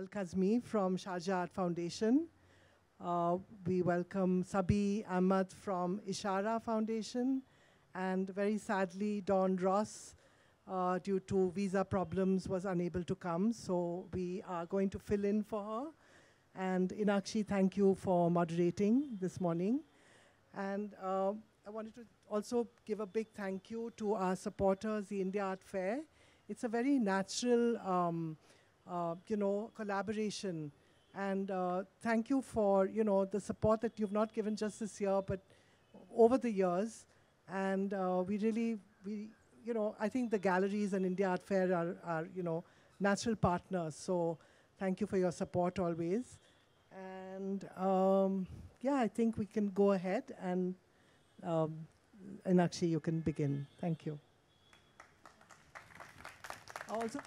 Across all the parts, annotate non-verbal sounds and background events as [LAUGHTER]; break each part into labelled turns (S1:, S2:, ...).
S1: Al Qasimi from Sharjah Art Foundation. Uh, we welcome Sabih Ahmed from Ishara Foundation, and very sadly, Dawn Ross, uh, due to visa problems, was unable to come. So we are going to fill in for her. And Inakshi, thank you for moderating this morning. And uh, I wanted to also give a big thank you to our supporters, the India Art Fair. It's a very natural, um, you know, collaboration. And uh, thank you for, you know, the support that you've not given just this year, but over the years. And uh, we really, we, you know, I think the galleries and India Art Fair are, are, you know, natural partners. So thank you for your support always. And um, yeah, I think we can go ahead and um, you can begin. Thank you.
S2: Also,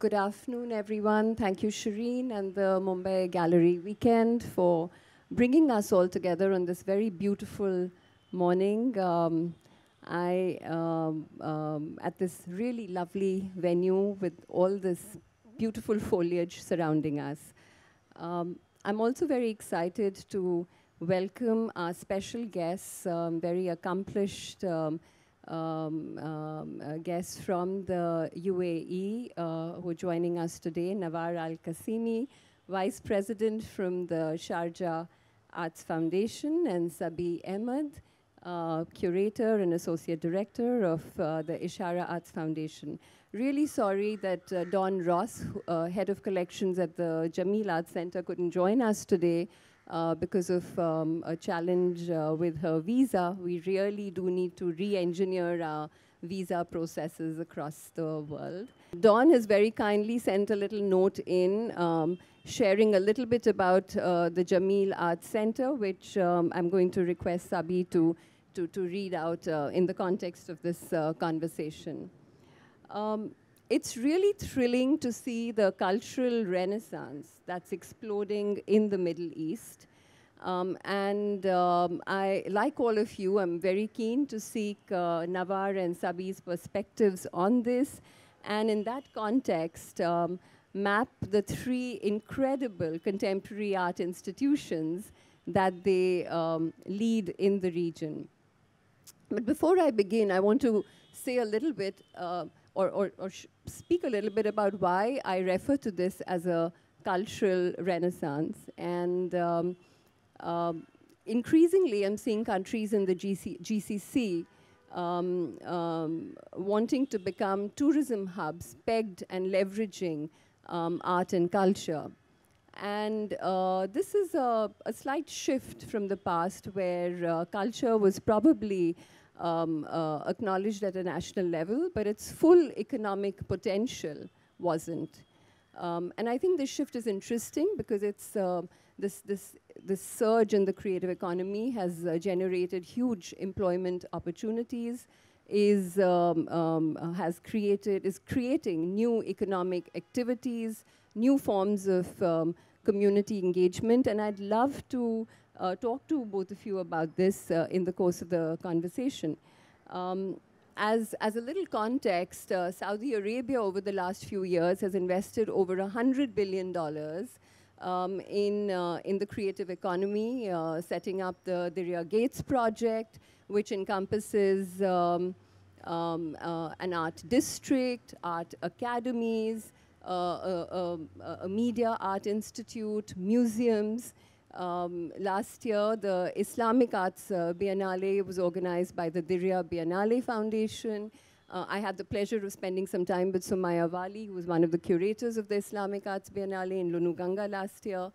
S2: Good afternoon, everyone. Thank you, Shireen and the Mumbai Gallery Weekend for bringing us all together on this very beautiful morning. Um, I um, um, at this really lovely venue with all this beautiful foliage surrounding us. Um, I'm also very excited to welcome our special guests, um, very accomplished um, um, uh, guests from the UAE uh, who are joining us today, Nawar Al-Qasimi, Vice President from the Sharjah Arts Foundation, and Sabih Ahmed, uh, Curator and Associate Director of uh, the Ishara Arts Foundation. Really sorry that uh, Dawn Ross, uh, Head of Collections at the Jameel Arts Center, couldn't join us today uh, because of um, a challenge uh, with her visa. We really do need to re-engineer our visa processes across the world. Dawn has very kindly sent a little note in um, sharing a little bit about uh, the Jameel Arts Center, which um, I'm going to request Sabih to, to, to read out uh, in the context of this uh, conversation. Um, it's really thrilling to see the cultural renaissance that's exploding in the Middle East. Um, and um, I, like all of you, I'm very keen to seek uh, Nawar and Sabih's perspectives on this. And in that context, um, map the three incredible contemporary art institutions that they um, lead in the region. But before I begin, I want to say a little bit uh, or, or, or speak a little bit about why I refer to this as a cultural renaissance. And um, um, increasingly, I'm seeing countries in the GC GCC um, um, wanting to become tourism hubs, pegged and leveraging um, art and culture. And uh, this is a, a, slight shift from the past where uh, culture was probably um, uh, acknowledged at a national level, but its full economic potential wasn't. Um, and I think this shift is interesting because it's uh, this, this, this surge in the creative economy has uh, generated huge employment opportunities, is, um, um, has created, is creating new economic activities, new forms of um, community engagement, and I'd love to uh, talk to both of you about this uh, in the course of the conversation. Um, as, as a little context, uh, Saudi Arabia over the last few years has invested over $100 billion um, in, uh, in the creative economy, uh, setting up the Diriyah Gates project, which encompasses um, um, uh, an art district, art academies, a, a, a media art institute, museums, um, last year, the Islamic Arts uh, Biennale was organized by the Diriyah Biennale Foundation. Uh, I had the pleasure of spending some time with Sumayya Vally, who was one of the curators of the Islamic Arts Biennale in Lunuganga last year.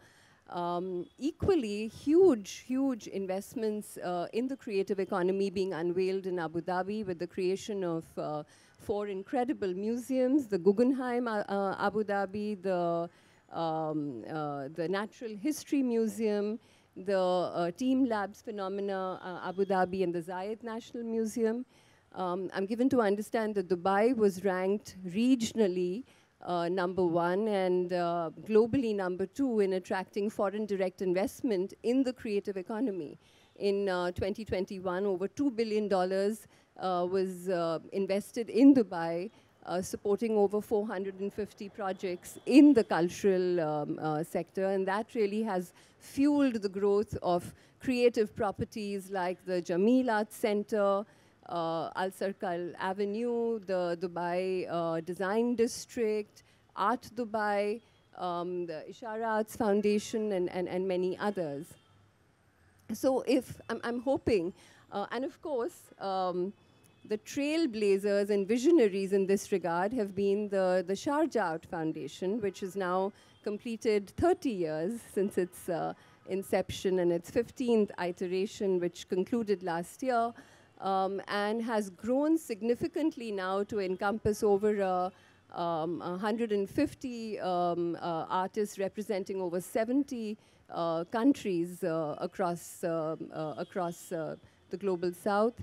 S2: Um, equally, huge, huge investments uh, in the creative economy being unveiled in Abu Dhabi with the creation of uh, four incredible museums, the Guggenheim uh, uh, Abu Dhabi, the um, uh, the Natural History Museum, the uh, Team Labs Phenomena uh, Abu Dhabi, and the Zayed National Museum. Um, I'm given to understand that Dubai was ranked regionally uh, number one and uh, globally number two in attracting foreign direct investment in the creative economy. In uh, 2021, over $2 billion was invested in Dubai uh, supporting over 450 projects in the cultural um, uh, sector, and that really has fueled the growth of creative properties like the Jameel Art Center, uh, Alserkal Avenue, the Dubai uh, Design District, Art Dubai, um, the Ishara Arts Foundation, and, and, and many others. So if, I'm, I'm hoping, uh, and of course, um, the trailblazers and visionaries in this regard have been the, the Sharjah Foundation, which has now completed 30 years since its uh, inception and its 15th iteration, which concluded last year, um, and has grown significantly now to encompass over uh, um, 150 um, uh, artists representing over 70 uh, countries uh, across, um, across the global south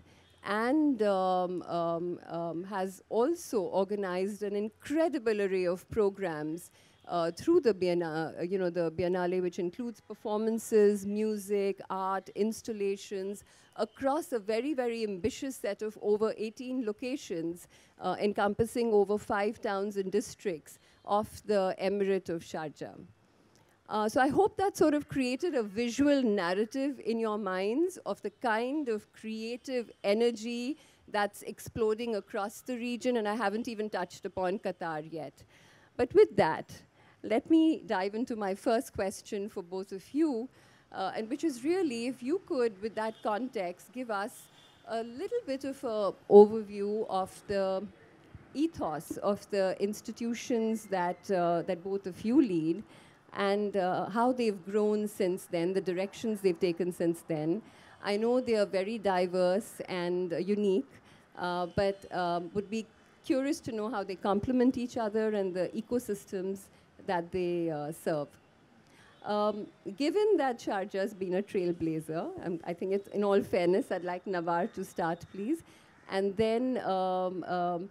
S2: and um, um, um, has also organized an incredible array of programs uh, through the Biennale, uh, you know, the Biennale, which includes performances, music, art, installations, across a very, very ambitious set of over 18 locations, uh, encompassing over five towns and districts of the Emirate of Sharjah. Uh, so I hope that sort of created a visual narrative in your minds of the kind of creative energy that's exploding across the region, and I haven't even touched upon Qatar yet. But with that, let me dive into my first question for both of you, uh, and which is really if you could, with that context, give us a little bit of an overview of the ethos of the institutions that, uh, that both of you lead and uh, how they've grown since then, the directions they've taken since then. I know they are very diverse and uh, unique, uh, but um, would be curious to know how they complement each other and the ecosystems that they uh, serve. Um, given that Sharjah has been a trailblazer, um, I think it's in all fairness, I'd like Nawar to start, please. And then um, um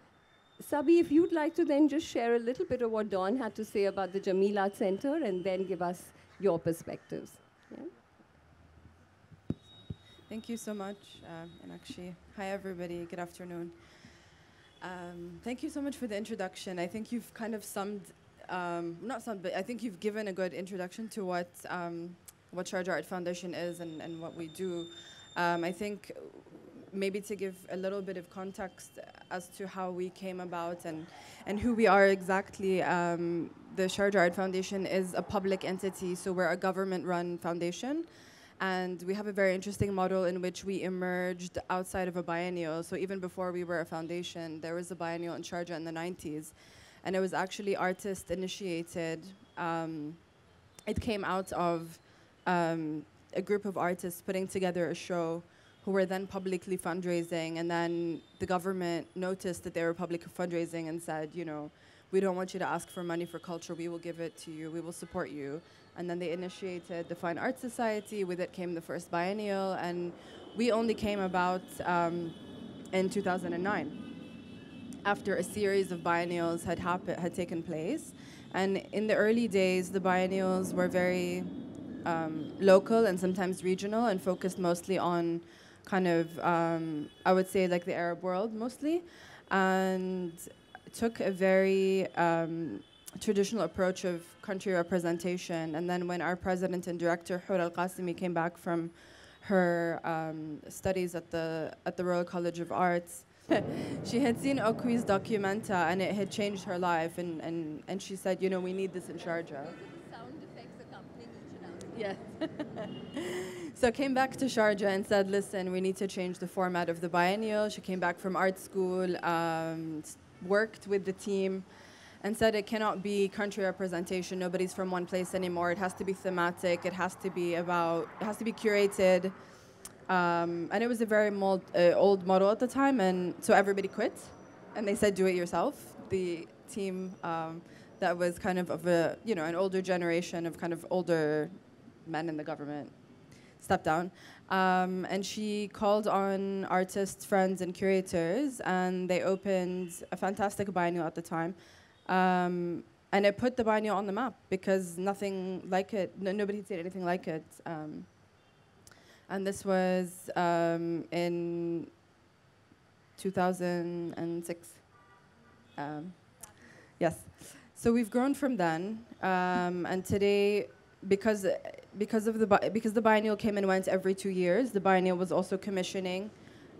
S2: Sabih, if you'd like to then just share a little bit of what Dawn had to say about the Jameel Art Center and then give us your perspectives. Yeah?
S3: Thank you so much, uh. Hi, everybody. Good afternoon. Um, thank you so much for the introduction. I think you've kind of summed, um, not summed, but I think you've given a good introduction to what um, what Sharjah Art Foundation is and, and what we do. Um, I think maybe to give a little bit of context as to how we came about and, and who we are exactly, um, the Sharjah Art Foundation is a public entity, so we're a government-run foundation. And we have a very interesting model in which we emerged outside of a biennial. So even before we were a foundation, there was a biennial in Sharjah in the 90s. And it was actually artist initiated. Um, it came out of um, a group of artists putting together a show who were then publicly fundraising. And then the government noticed that they were public fundraising and said, you know, we don't want you to ask for money for culture. We will give it to you. We will support you. And then they initiated the Fine Arts Society. With it came the first biennial. And we only came about um, in 2009 after a series of biennials had, happen- had taken place. And in the early days, the biennials were very um, local and sometimes regional and focused mostly on kind of, um, I would say, like the Arab world mostly, and took a very um, traditional approach of country representation. And then when our president and director, Hoor Al Qasimi, came back from her um, studies at the, at the Royal College of Arts, [LAUGHS] she had seen Okwui's documenta and it had changed her life. And, and, and she said, you know, we need this in Sharjah. Yes. [LAUGHS] So I came back to Sharjah and said, listen, we need to change the format of the biennial. She came back from art school, um, worked with the team, and said it cannot be country representation. Nobody's from one place anymore. It has to be thematic. It has to be about, it has to be curated. Um, and it was a very mold, uh, old model at the time, and so everybody quit. And they said, do it yourself. The team um, that was kind of of a, you know, an older generation of kind of older men in the government stepped down. Um, and she called on artists, friends, and curators, and they opened a fantastic biennial at the time. Um, and it put the biennial on the map because nothing like it, no, nobody had seen anything like it. Um, and this was um, in 2006. Um, yes. So we've grown from then, um, and today, because because of the because the biennial came and went every two years, the biennial was also commissioning.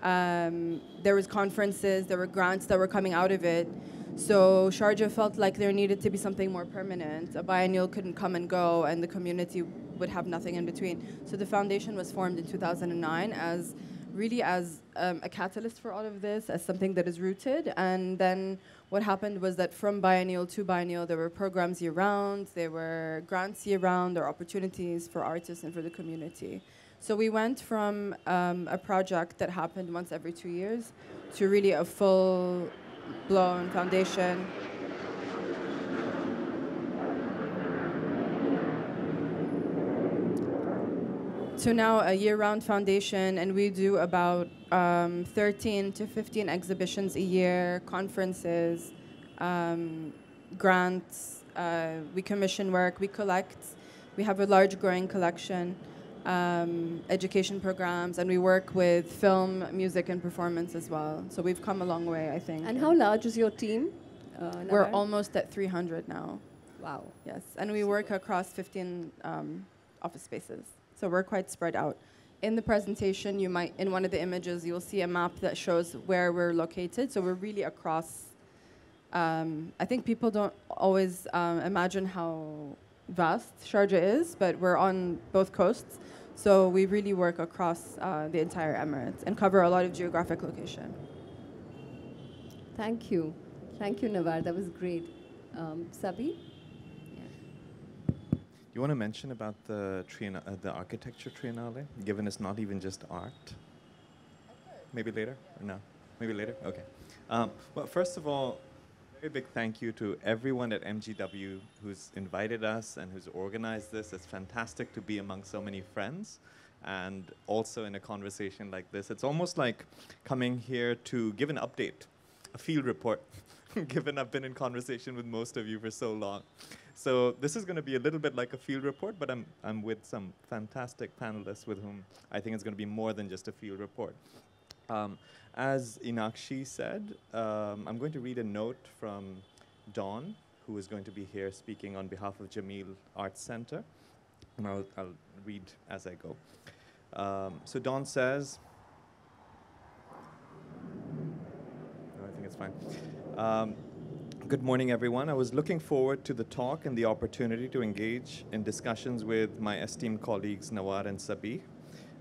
S3: Um, there was conferences, there were grants that were coming out of it. So Sharjah felt like there needed to be something more permanent. A biennial couldn't come and go, and the community would have nothing in between. So the foundation was formed in 2009 as really as um, a catalyst for all of this, as something that is rooted. And then what happened was that from biennial to biennial, there were programs year round, there were grants year round, or opportunities for artists and for the community. So we went from um, a project that happened once every two years to really a full blown foundation. To now a year round foundation, and we do about um, 13 to 15 exhibitions a year, conferences, um, grants, uh, we commission work, we collect, we have a large growing collection. Um, education programs, and we work with film, music, and performance as well. So we've come a long way, I think.
S2: And how large is your team?
S3: Uh, We're almost at 300 now.
S2: Wow.
S3: Yes, and we work across 15 um, office spaces. So we're quite spread out. In the presentation, you might, in one of the images, you'll see a map that shows where we're located. So we're really across. Um, I think people don't always um, imagine how vast Sharjah is, but we're on both coasts. So we really work across uh, the entire Emirates and cover a lot of geographic location.
S2: Thank you. Thank you, Nawar. That was great. Um, Sabih?
S4: You want to mention about the triena- uh, the architecture triennale, given it's not even just art? Maybe later or no? Maybe later. Okay. Um, well, first of all, very big thank you to everyone at MGW who's invited us and who's organized this. It's fantastic to be among so many friends and also in a conversation like this. It's almost like coming here to give an update, a field report, [LAUGHS] given I've been in conversation with most of you for so long. So this is going to be a little bit like a field report, but I'm, I'm with some fantastic panelists with whom I think it's going to be more than just a field report. Um, as Inakshi said, um, I'm going to read a note from Dawn, who is going to be here speaking on behalf of Jameel Arts Center. And I'll, I'll read as I go. Um, so Dawn says, no, I think it's fine. Good morning, everyone. I was looking forward to the talk and the opportunity to engage in discussions with my esteemed colleagues Nawar and Sabih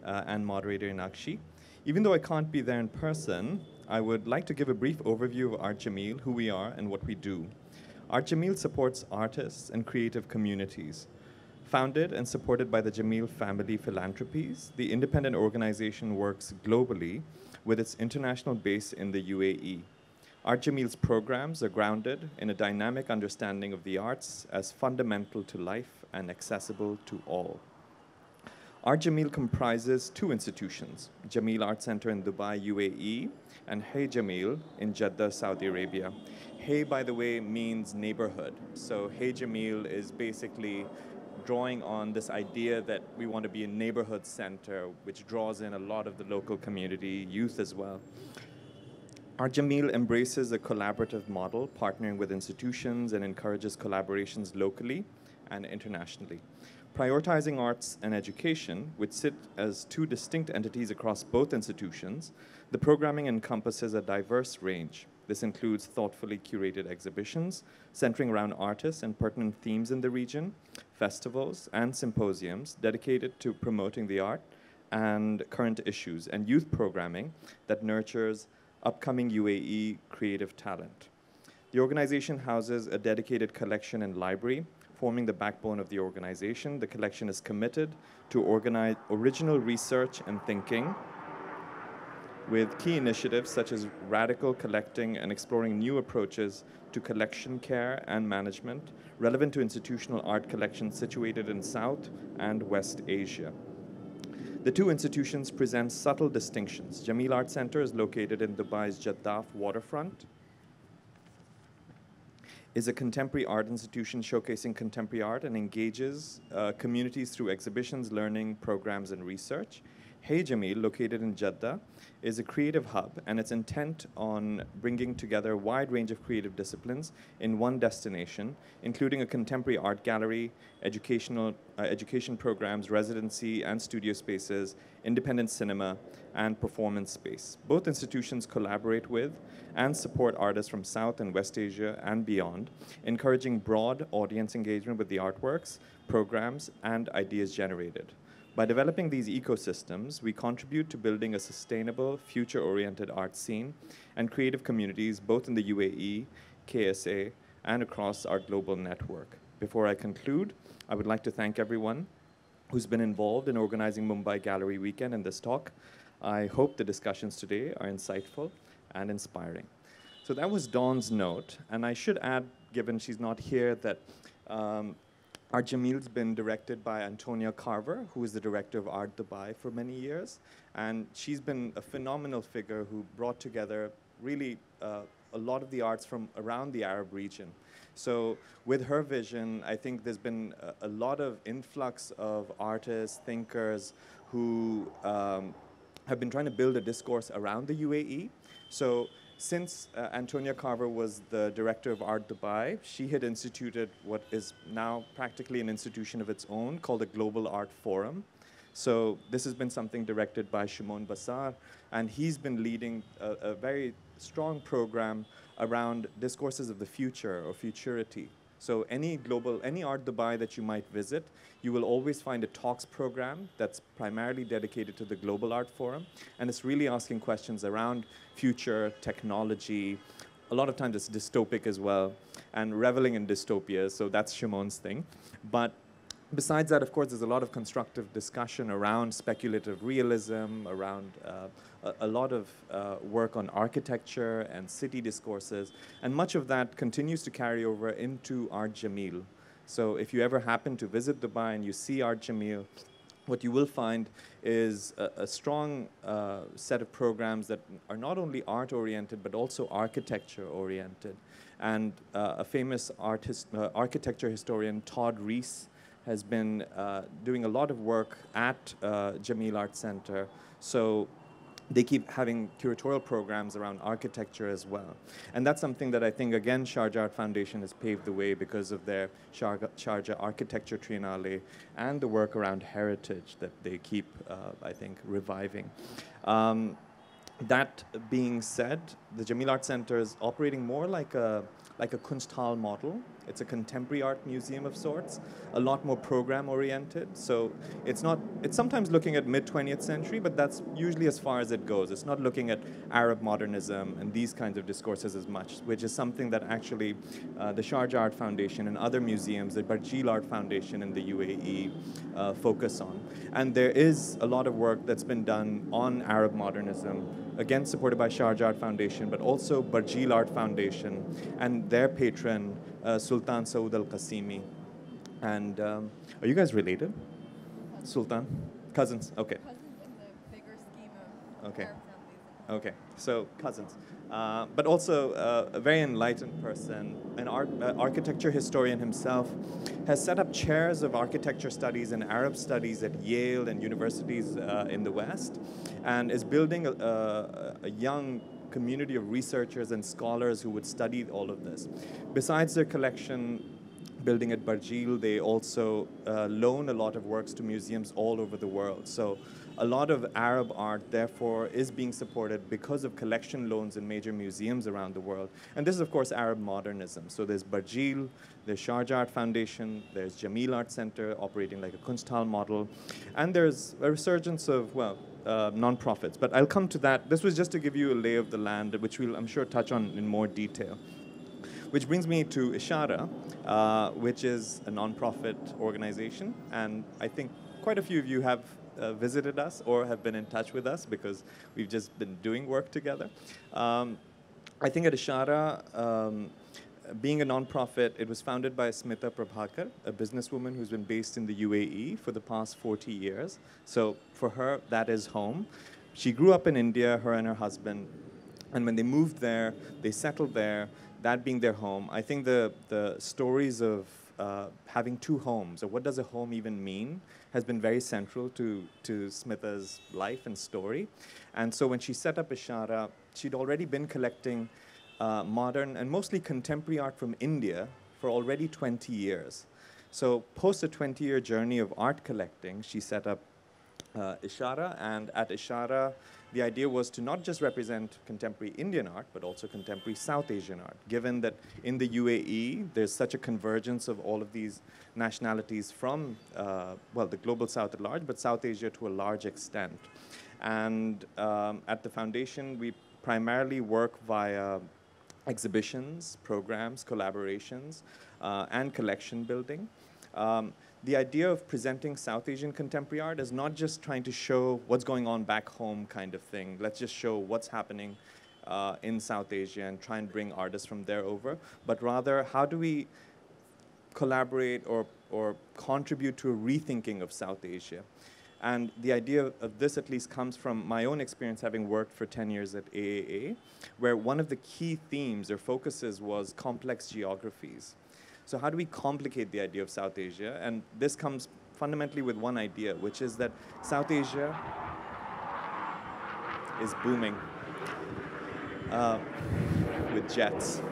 S4: uh, and moderator Inakshi. Even though I can't be there in person, I would like to give a brief overview of Art Jameel, who we are, and what we do. Art Jameel supports artists and creative communities. Founded and supported by the Jameel Family Philanthropies, the independent organization works globally with its international base in the UAE. Art Jameel's programs are grounded in a dynamic understanding of the arts as fundamental to life and accessible to all. Art Jameel comprises two institutions, Jameel Art Center in Dubai, UAE, and Hayy Jameel in Jeddah, Saudi Arabia. Hayy, by the way, means neighborhood. So Hayy Jameel is basically drawing on this idea that we want to be a neighborhood center, which draws in a lot of the local community, youth as well. Art Jameel embraces a collaborative model, partnering with institutions and encourages collaborations locally and internationally. Prioritizing arts and education, which sit as two distinct entities across both institutions, the programming encompasses a diverse range. This includes thoughtfully curated exhibitions centering around artists and pertinent themes in the region, festivals, and symposiums dedicated to promoting the art and current issues, and youth programming that nurtures upcoming UAE creative talent. The organization houses a dedicated collection and library, forming the backbone of the organization. The collection is committed to organize original research and thinking with key initiatives such as radical collecting and exploring new approaches to collection care and management relevant to institutional art collections situated in South and West Asia. The two institutions present subtle distinctions. Jameel Art Center is located in Dubai's Jaddaf waterfront, is a contemporary art institution showcasing contemporary art and engages uh, communities through exhibitions, learning, programs, and research. Hayy Jameel, located in Jeddah, is a creative hub and it's intent on bringing together a wide range of creative disciplines in one destination, including a contemporary art gallery, educational uh, education programs, residency and studio spaces, independent cinema, and performance space. Both institutions collaborate with and support artists from South and West Asia and beyond, encouraging broad audience engagement with the artworks, programs, and ideas generated. By developing these ecosystems, we contribute to building a sustainable, future-oriented art scene and creative communities both in the UAE, KSA, and across our global network. Before I conclude, I would like to thank everyone who's been involved in organizing Mumbai Gallery Weekend and this talk. I hope the discussions today are insightful and inspiring. So that was Dawn's note, and I should add, given she's not here, that um, Art Jameel's been directed by Antonia Carver, who is the director of Art Dubai for many years. And she's been a phenomenal figure who brought together really uh, a lot of the arts from around the Arab region. So with her vision, I think there's been a, a lot of influx of artists, thinkers who um, have been trying to build a discourse around the UAE. So since uh, Antonia Carver was the director of Art Dubai, she had instituted what is now practically an institution of its own called the Global Art Forum. So this has been something directed by Shumon Basar, and he's been leading a, a very strong program around discourses of the future or futurity. So any global, any Art Dubai that you might visit, you will always find a talks program that's primarily dedicated to the Global Art Forum. And it's really asking questions around future, technology. A lot of times it's dystopic as well, and reveling in dystopia, so that's Shumon's thing. But besides that, of course, there's a lot of constructive discussion around speculative realism, around uh, a, a, lot of uh, work on architecture and city discourses, and much of that continues to carry over into Art Jameel. So if you ever happen to visit Dubai and you see Art Jameel, what you will find is a, a strong uh, set of programs that are not only art oriented but also architecture oriented. And uh, a famous artist, uh, architecture historian, Todd Reisz, has been uh, doing a lot of work at uh, Jameel Art Center. So they keep having curatorial programs around architecture as well. And that's something that I think, again, Sharjah Art Foundation has paved the way because of their Sharjah Architecture Triennale and the work around heritage that they keep, uh, I think, reviving. Um, that being said, the Jameel Art Center is operating more like a like a Kunsthal model. It's a contemporary art museum of sorts, a lot more program oriented. So it's not, it's sometimes looking at mid 20th century, but that's usually as far as it goes. It's not looking at Arab modernism and these kinds of discourses as much, which is something that actually uh, the Sharjah Art Foundation and other museums, the Barjeel Art Foundation in the UAE, uh, focus on. And there is a lot of work that's been done on Arab modernism again supported by Sharjah Art Foundation, but also Barjeel Art Foundation and their patron, Sultan Sooud Al Qassemi. And um, are you guys related? Sultan? Cousins? Okay. Cousins in the bigger scheme of Okay. Okay, so cousins. Uh, but also uh, a very enlightened person, an art, uh, architecture historian himself, has set up chairs of architecture studies and Arab studies at Yale and universities uh, in the West, and is building a, a, a young community of researchers and scholars who would study all of this. Besides their collection building at Barjeel, they also uh, loan a lot of works to museums all over the world. So a lot of Arab art, therefore, is being supported because of collection loans in major museums around the world. And this is, of course, Arab modernism. So there's Barjeel, there's Sharjah Art Foundation, there's Jameel Art Center operating like a Kunsthal model, and there's a resurgence of, well, uh, nonprofits. But I'll come to that. This was just to give you a lay of the land, which we'll, I'm sure, touch on in more detail. Which brings me to Ishara, uh, which is a nonprofit organization, and I think quite a few of you have uh, visited us or have been in touch with us because we've just been doing work together. Um, I think at Ishara, um, being a nonprofit, it was founded by Smitha Prabhakar, a businesswoman who's been based in the UAE for the past 40 years. So for her, that is home. She grew up in India, her and her husband. And when they moved there, they settled there, that being their home. I think the, the stories of uh, having two homes, or what does a home even mean, has been very central to, to Smitha's life and story. And so when she set up Ishara, she'd already been collecting uh, modern and mostly contemporary art from India for already 20 years. So post a 20-year journey of art collecting, she set up uh, Ishara, and at Ishara, the idea was to not just represent contemporary Indian art, but also contemporary South Asian art, given that in the UAE, there's such a convergence of all of these nationalities from, uh, well, the global South at large, but South Asia to a large extent. And um, at the foundation, we primarily work via exhibitions, programs, collaborations, uh, and collection building. Um, the idea of presenting South Asian contemporary art is not just trying to show what's going on back home kind of thing. Let's just show what's happening uh, in South Asia and try and bring artists from there over, but rather how do we collaborate or, or contribute to a rethinking of South Asia. And the idea of this at least comes from my own experience having worked for 10 years at AAA, where one of the key themes or focuses was complex geographies. So how do we complicate the idea of South Asia? And this comes fundamentally with one idea, which is that South Asia is booming uh, with jets.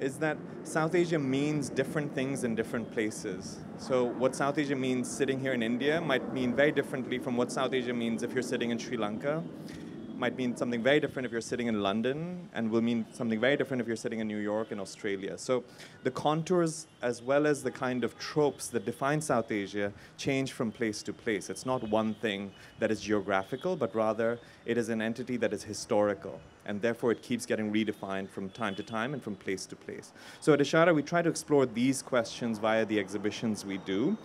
S4: Is that South Asia means different things in different places. So what South Asia means sitting here in India might mean very differently from what South Asia means if you're sitting in Sri Lanka might mean something very different if you're sitting in London, and will mean something very different if you're sitting in New York and Australia. So the contours, as well as the kind of tropes that define South Asia, change from place to place. It's not one thing that is geographical, but rather it is an entity that is historical. And therefore, it keeps getting redefined from time to time and from place to place. So at Ishara, we try to explore these questions via the exhibitions we do.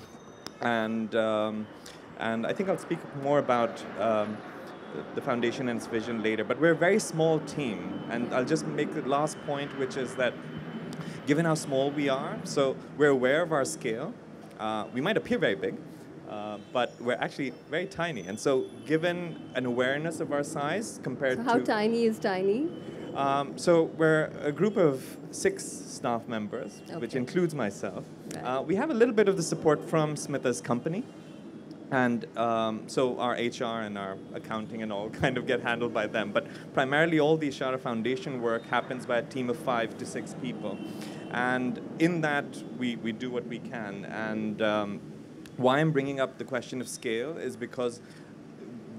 S4: And, um, and I think I'll speak more about um, the foundation and its vision later. But we're a very small team, and I'll just make the last point, which is that given how small we are, so we're aware of our scale. Uh, we might appear very big, uh, but we're actually very tiny. And so, given an awareness of our size compared
S2: so
S4: how
S2: to. How tiny is tiny?
S4: Um, so, we're a group of six staff members, okay. which includes myself. Right. Uh, we have a little bit of the support from Smitha's company. And um, so our HR and our accounting and all [LAUGHS] kind of get handled by them. But primarily all the Ishara Foundation work happens by a team of five to six people. And in that, we, we do what we can. And um, why I'm bringing up the question of scale is because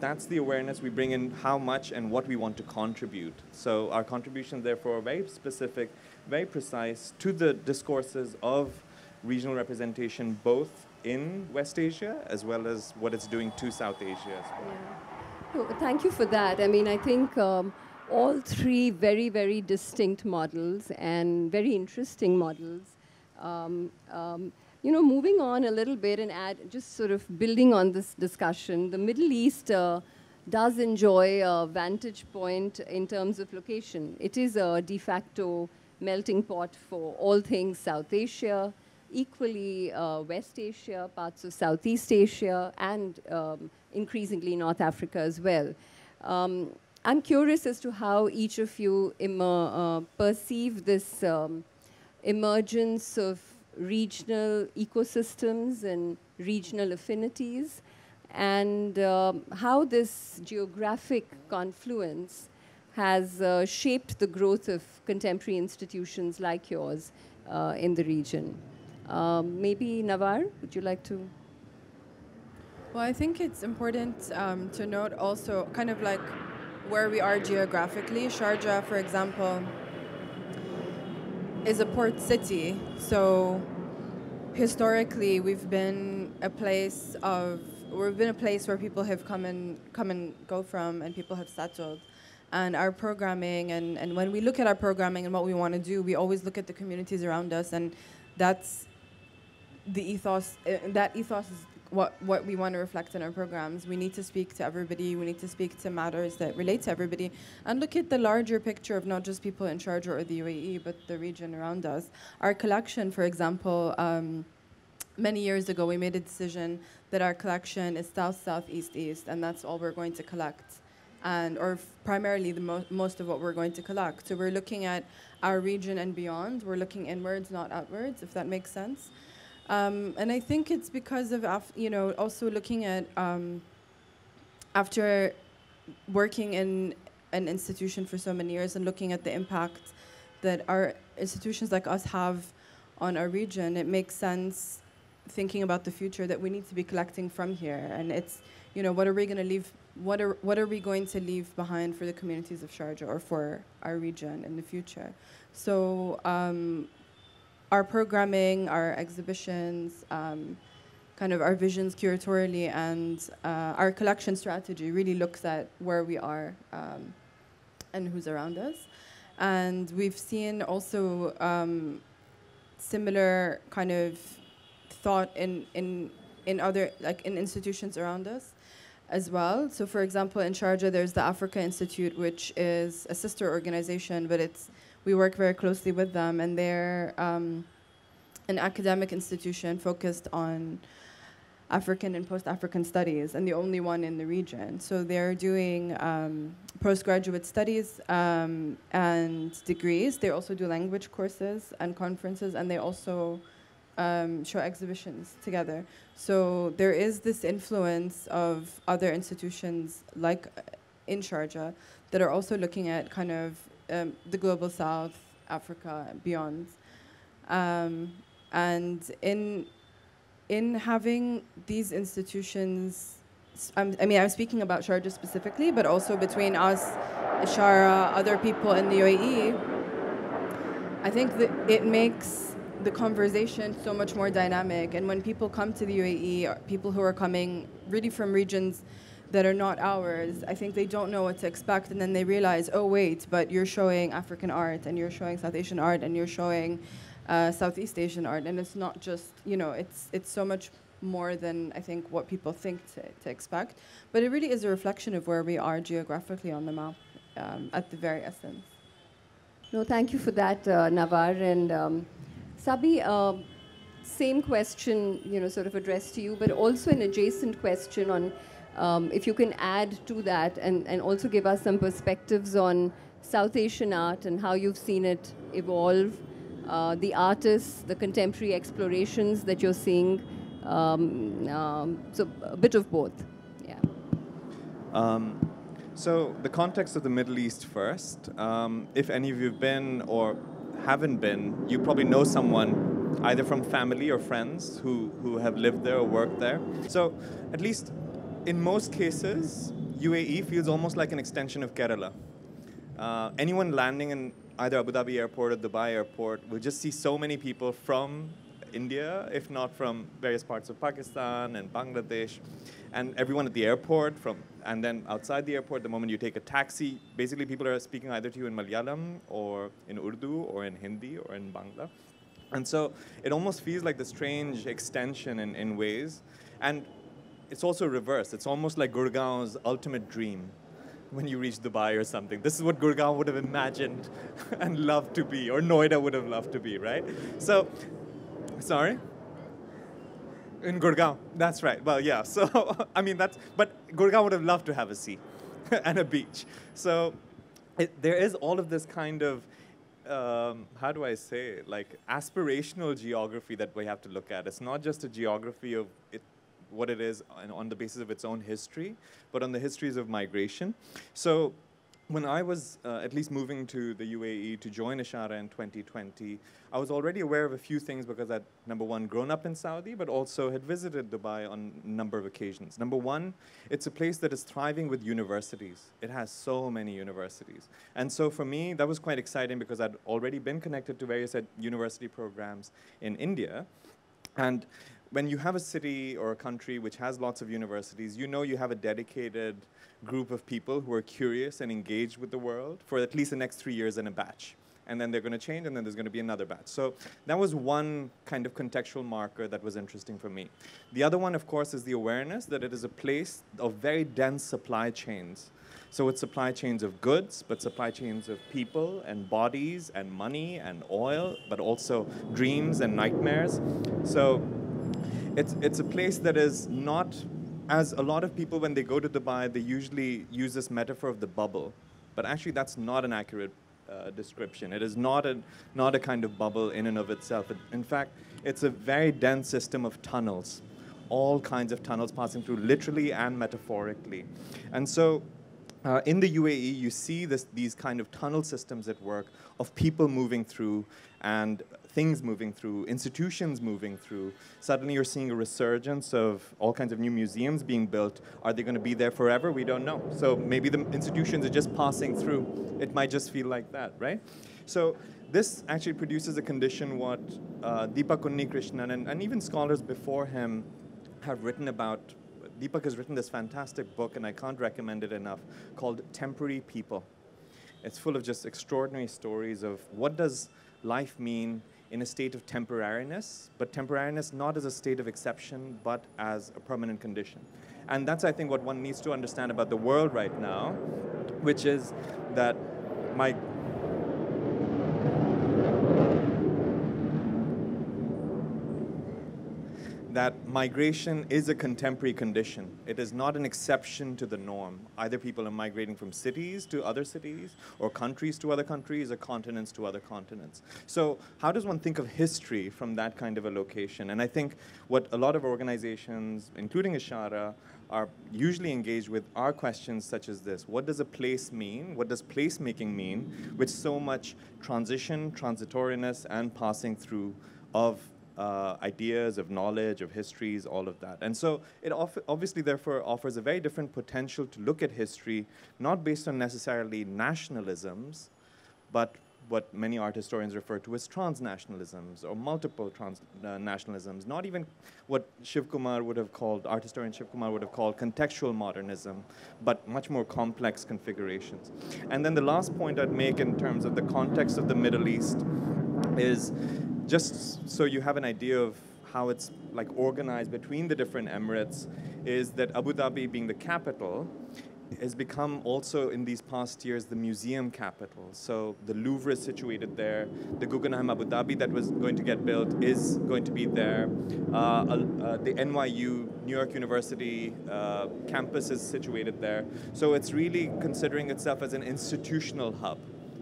S4: that's the awareness we bring in how much and what we want to contribute. So our contributions, therefore, are very specific, very precise to the discourses of regional representation, both in West Asia as well as what it's doing to South Asia as well.
S2: Yeah. Thank you for that. I mean, I think um, all three very, very distinct models and very interesting models. Um, um, you know, moving on a little bit and add, just sort of building on this discussion, the Middle East uh, does enjoy a vantage point in terms of location. It is a de facto melting pot for all things South Asia, equally uh, West Asia, parts of Southeast Asia, and um, increasingly North Africa as well. Um, I'm curious as to how each of you uh, perceive this um, emergence of regional ecosystems and regional affinities, and um, how this geographic confluence has uh, shaped the growth of contemporary institutions like yours uh, in the region. Um, maybe Nawar, would you like to?
S3: Well, I think it's important um, to note also kind of like where we are geographically. Sharjah, for example, is a port city. So historically, we've been a place of we've been a place where people have come and come and go from, and people have settled. And our programming, and, and when we look at our programming and what we want to do, we always look at the communities around us, and that's the ethos, uh, that ethos is what, what we want to reflect in our programs. We need to speak to everybody. We need to speak to matters that relate to everybody and look at the larger picture of not just people in Sharjah or the UAE, but the region around us. Our collection, for example, um, many years ago, we made a decision that our collection is south, south, east, east, and that's all we're going to collect. and or primarily the mo- most of what we're going to collect. So we're looking at our region and beyond. We're looking inwards, not outwards, if that makes sense. Um, and I think it's because of you know also looking at um, after working in an institution for so many years and looking at the impact that our institutions like us have on our region, it makes sense thinking about the future that we need to be collecting from here. And it's, you know, what are we going to leave? What are what are we going to leave behind for the communities of Sharjah or for our region in the future? So um, our programming, our exhibitions, um, kind of our visions curatorially, and uh, our collection strategy really looks at where we are um, and who's around us. And we've seen also um, similar kind of thought in, in, in other, like in institutions around us as well. So for example, in Sharjah, there's the Africa Institute, which is a sister organization, but it's, we work very closely with them and they're um, an academic institution focused on African and post-African studies, and the only one in the region. So they're doing um, postgraduate studies um, and degrees. They also do language courses and conferences, and they also um, show exhibitions together. So there is this influence of other institutions like uh, in Sharjah that are also looking at kind of um, the global south, Africa, and beyond. Um, and in in having these institutions, I'm, I mean, I'm speaking about Sharjah specifically, but also between us, Ishara, other people in the UAE, I think that it makes the conversation so much more dynamic. And when people come to the UAE, people who are coming really from regions that are not ours, I think they don't know what to expect. And then they realize, oh, wait, but you're showing African art and you're showing South Asian art and you're showing uh, Southeast Asian art, and it's not just you know it's it's so much more than I think what people think to, to expect, but it really is a reflection of where we are geographically on the map um, at the very essence.
S2: No, thank you for that, uh, Nawar and um, Sabih. Uh, same question, you know, sort of addressed to you, but also an adjacent question on um, if you can add to that and, and also give us some perspectives on South Asian art and how you've seen it evolve uh, the artists, the contemporary explorations that you're seeing. Um, um, so a bit of both. Yeah.
S4: Um, so the context of the Middle East first. Um, if any of you've been or haven't been, you probably know someone either from family or friends who, who have lived there or worked there. So at least in most cases, UAE feels almost like an extension of Kerala. Uh, anyone landing in either Abu Dhabi airport or Dubai airport, we'll just see so many people from India, if not from various parts of Pakistan and Bangladesh, and everyone at the airport from, and then outside the airport, the moment you take a taxi, basically people are speaking either to you in Malayalam or in Urdu or in Hindi or in Bangla. And so it almost feels like the strange extension in, in ways. And it's also reversed. It's almost like Gurgaon's ultimate dream when you reach Dubai or something. This is what Gurgaon would have imagined [LAUGHS] and loved to be, or Noida would have loved to be, right? So, sorry? In Gurgaon, that's right. Well, yeah. [LAUGHS] So, I mean, that's, but Gurgaon would have loved to have a sea [LAUGHS] and a beach. So, it, there is all of this kind of, um, how do I say, like aspirational geography that we have to look at. It's not just a geography of it what it is on the basis of its own history, but on the histories of migration. So when I was uh, at least moving to the UAE to join Ishara in 2020, I was already aware of a few things because I'd, number one, grown up in Saudi, but also had visited Dubai on a number of occasions. Number one, it's a place that is thriving with universities. It has so many universities. And so for me, that was quite exciting because I'd already been connected to various university programs in India. And when you have a city or a country which has lots of universities, you know you have a dedicated group of people who are curious and engaged with the world for at least the next three years in a batch. And then they're going to change, and then there's going to be another batch. So that was one kind of contextual marker that was interesting for me. The other one, of course, is the awareness that it is a place of very dense supply chains. So it's supply chains of goods, but supply chains of people and bodies and money and oil, but also dreams and nightmares. So it's, it's a place that is not as a lot of people, when they go to Dubai, they usually use this metaphor of the bubble. But actually, that's not an accurate uh, description. It is not a, not a kind of bubble in and of itself. It, in fact, it's a very dense system of tunnels, all kinds of tunnels passing through, literally and metaphorically. And so, uh, in the UAE, you see this, these kind of tunnel systems at work of people moving through and things moving through, institutions moving through. Suddenly you're seeing a resurgence of all kinds of new museums being built. Are they going to be there forever? We don't know. So maybe the institutions are just passing through. It might just feel like that, right? So this actually produces a condition what uh, Deepak Unnikrishnan and, and even scholars before him have written about. Deepak has written this fantastic book, and I can't recommend it enough, called Temporary People. It's full of just extraordinary stories of what does life mean in a state of temporariness, but temporariness not as a state of exception, but as a permanent condition. And that's, I think, what one needs to understand about the world right now, which is that my that migration is a contemporary condition. It is not an exception to the norm. Either people are migrating from cities to other cities, or countries to other countries, or continents to other continents. So, how does one think of history from that kind of a location? And I think what a lot of organizations, including Ishara, are usually engaged with are questions such as this What does a place mean? What does placemaking mean? With so much transition, transitoriness, and passing through of uh, ideas, of knowledge, of histories, all of that. And so it obviously, therefore, offers a very different potential to look at history, not based on necessarily nationalisms, but what many art historians refer to as transnationalisms or multiple transnationalisms, uh, not even what Siva Kumar would have called, art historian Siva Kumar would have called contextual modernism, but much more complex configurations. And then the last point I'd make in terms of the context of the Middle East is just so you have an idea of how it's like organized between the different emirates, is that Abu Dhabi being the capital has become also in these past years the museum capital. So the Louvre is situated there. The Guggenheim Abu Dhabi that was going to get built is going to be there. Uh, uh, the NYU, New York University uh, campus is situated there. So it's really considering itself as an institutional hub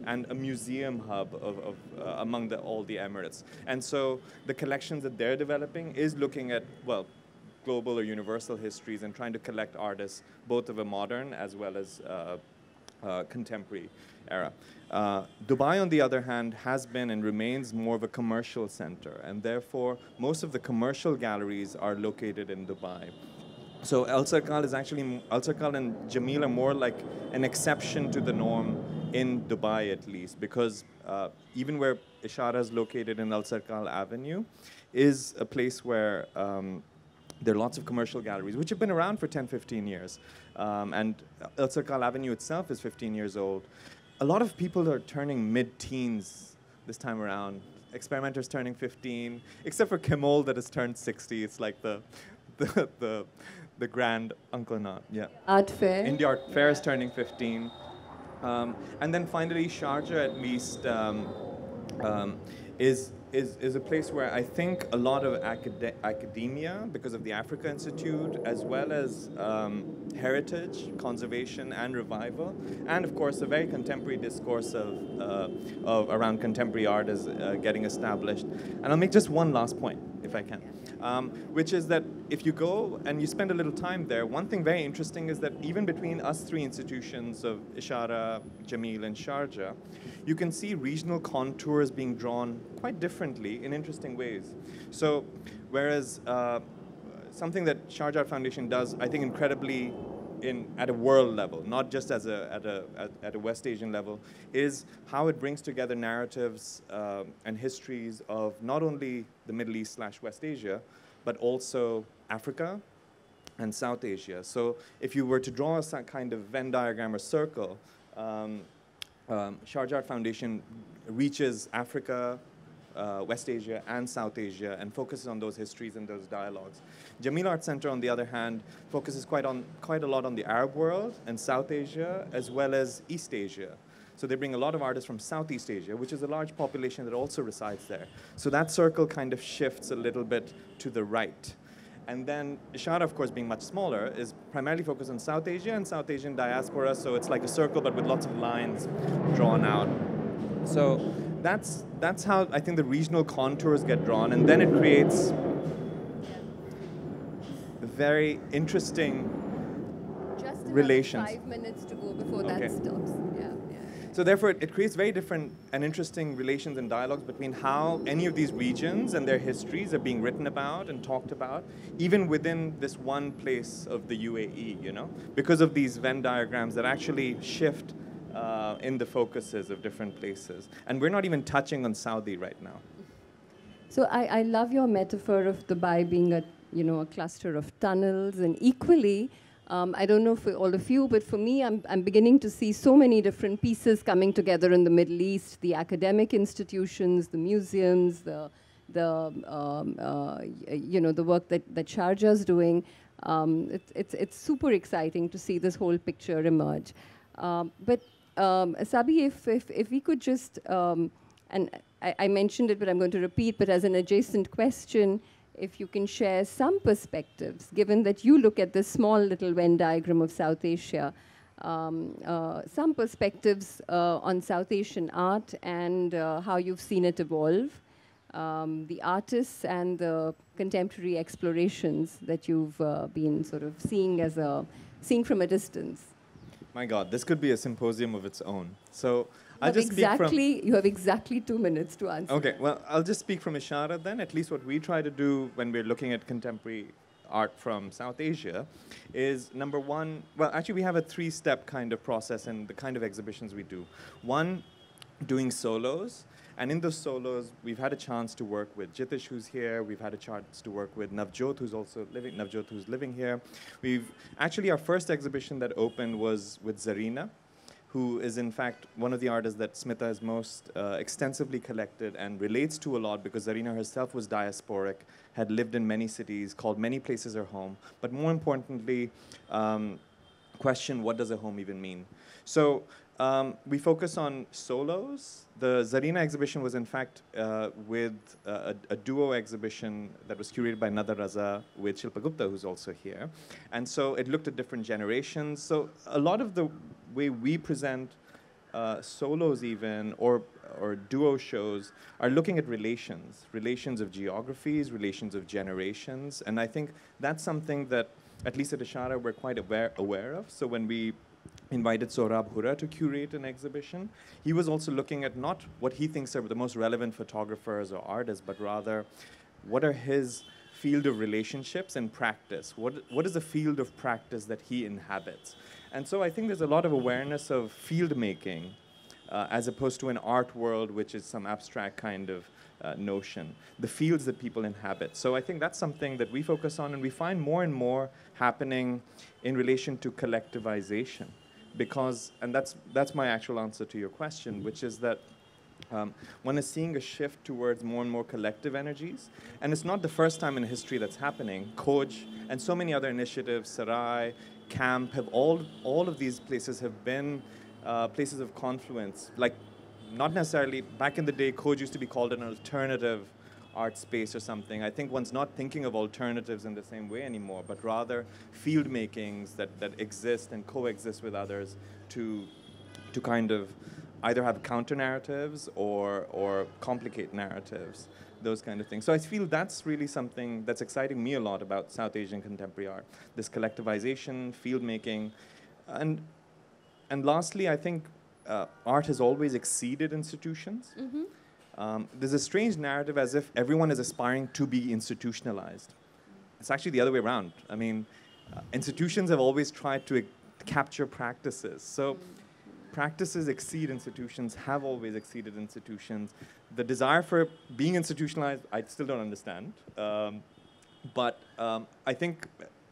S4: and a museum hub of, of uh, among the, all the Emirates. And so the collections that they're developing is looking at, well, global or universal histories and trying to collect artists, both of a modern as well as uh, uh, contemporary era. Uh, Dubai, on the other hand, has been and remains more of a commercial center, and therefore most of the commercial galleries are located in Dubai. So Alserkal is actually, Alserkal and Jameel are more like an exception to the norm in Dubai at least, because uh, even where Ishara is located in Alserkal Avenue is a place where um, there are lots of commercial galleries, which have been around for 10, 15 years. Um, and Alserkal Avenue itself is 15 years old. A lot of people are turning mid-teens this time around. Experimenters turning 15, except for Chemould that has turned 60. It's like the, [LAUGHS] the, the, the grand uncle not, yeah.
S2: Art Fair.
S4: India Art Fair is turning 15. Um, and then finally, Sharjah at least um, um, is, is, is a place where I think a lot of acad- academia, because of the Africa Institute, as well as um, heritage, conservation, and revival, and of course a very contemporary discourse of, uh, of around contemporary art is uh, getting established. And I'll make just one last point, if I can um, which is that if you go and you spend a little time there, one thing very interesting is that even between us three institutions of Ishara, Jameel, and Sharjah, you can see regional contours being drawn quite differently in interesting ways. So, whereas uh, something that Sharjah Foundation does, I think, incredibly in, at a world level, not just as a, at, a, at, a West Asian level, is how it brings together narratives uh, and histories of not only the Middle East slash West Asia, but also Africa and South Asia. So if you were to draw us that kind of Venn diagram or circle, um, um, Sharjah Foundation reaches Africa, uh, West Asia and South Asia and focuses on those histories and those dialogues. Jameel Art Center, on the other hand, focuses quite, on, quite a lot on the Arab world and South Asia as well as East Asia. So they bring a lot of artists from Southeast Asia, which is a large population that also resides there. So that circle kind of shifts a little bit to the right. And then Ishara, of course, being much smaller, is primarily focused on South Asia and South Asian diaspora. So it's like a circle, but with lots of lines drawn out. So that's that's how I think the regional contours get drawn, and then it creates very interesting
S2: Just
S4: relations.
S2: five minutes to go before
S4: Okay.
S2: that stops. Yeah, yeah.
S4: So therefore, it, it creates very different and interesting relations and dialogues between how any of these regions and their histories are being written about and talked about, even within this one place of the UAE, you know, because of these Venn diagrams that actually shift uh, in the focuses of different places. And we're not even touching on Saudi right now.
S2: So I, I love your metaphor of Dubai being a you know a cluster of tunnels, and equally, um, I don't know for all of you, but for me, I'm I'm beginning to see so many different pieces coming together in the Middle East: the academic institutions, the museums, the the um, uh, you know the work that that Sharjah is doing. Um, it's it's it's super exciting to see this whole picture emerge. Um, but um, Sabih, if, if if we could just um, and I, I mentioned it, but I'm going to repeat, but as an adjacent question, if you can share some perspectives, given that you look at this small little Venn diagram of South Asia, um, uh, some perspectives uh, on South Asian art and uh, how you've seen it evolve, um, the artists and the contemporary explorations that you've uh, been sort of seeing as a seeing from a distance.
S4: My God, this could be a symposium of its own. So I'll
S2: have
S4: just speak from.
S2: exactly, you have exactly two minutes to answer.
S4: Okay, well, I'll just speak from Ishara then. At least what we try to do when we're looking at contemporary art from South Asia is number one, well, actually, we have a three step kind of process in the kind of exhibitions we do. One, doing solos. And in those solos, we've had a chance to work with Jitish, who's here. We've had a chance to work with Navjot, who's also living. Navjot, who's living here. We've actually our first exhibition that opened was with Zarina, who is in fact one of the artists that Smitha has most uh, extensively collected and relates to a lot because Zarina herself was diasporic, had lived in many cities, called many places her home, but more importantly, um, question what does a home even mean? So um, we focus on solos. The Zarina exhibition was in fact uh, with uh, a, a duo exhibition that was curated by Nada Raza with Shilpa Gupta, who's also here. And so it looked at different generations. So a lot of the way we present uh, solos even or or duo shows are looking at relations, relations of geographies, relations of generations, and I think that's something that at least at Ishara we're quite aware aware of. So when we invited Sohrab Hura to curate an exhibition, he was also looking at not what he thinks are the most relevant photographers or artists, but rather what are his field of relationships and practice? What, what is the field of practice that he inhabits? And so I think there's a lot of awareness of field making uh, as opposed to an art world, which is some abstract kind of uh, notion, the fields that people inhabit. So I think that's something that we focus on, and we find more and more happening in relation to collectivization. Because, and that's, that's my actual answer to your question, which is that um, one is seeing a shift towards more and more collective energies. And it's not the first time in history that's happening. Khoj and so many other initiatives, Sarai, Camp, have all, all of these places have been uh, places of confluence. Like, not necessarily, back in the day, Khoj used to be called an alternative art space or something. I think one's not thinking of alternatives in the same way anymore, but rather field makings that, that exist and coexist with others to, to kind of either have counter narratives or, or complicate narratives, those kind of things. So I feel that's really something that's exciting me a lot about South Asian contemporary art this collectivization, field making. And, and lastly, I think uh, art has always exceeded institutions. Um, there's a strange narrative as if everyone is aspiring to be institutionalized. It's actually the other way around. I mean, uh, institutions have always tried to e- capture practices. So practices exceed institutions, have always exceeded institutions. The desire for being institutionalized, I still don't understand. Um, but um, I think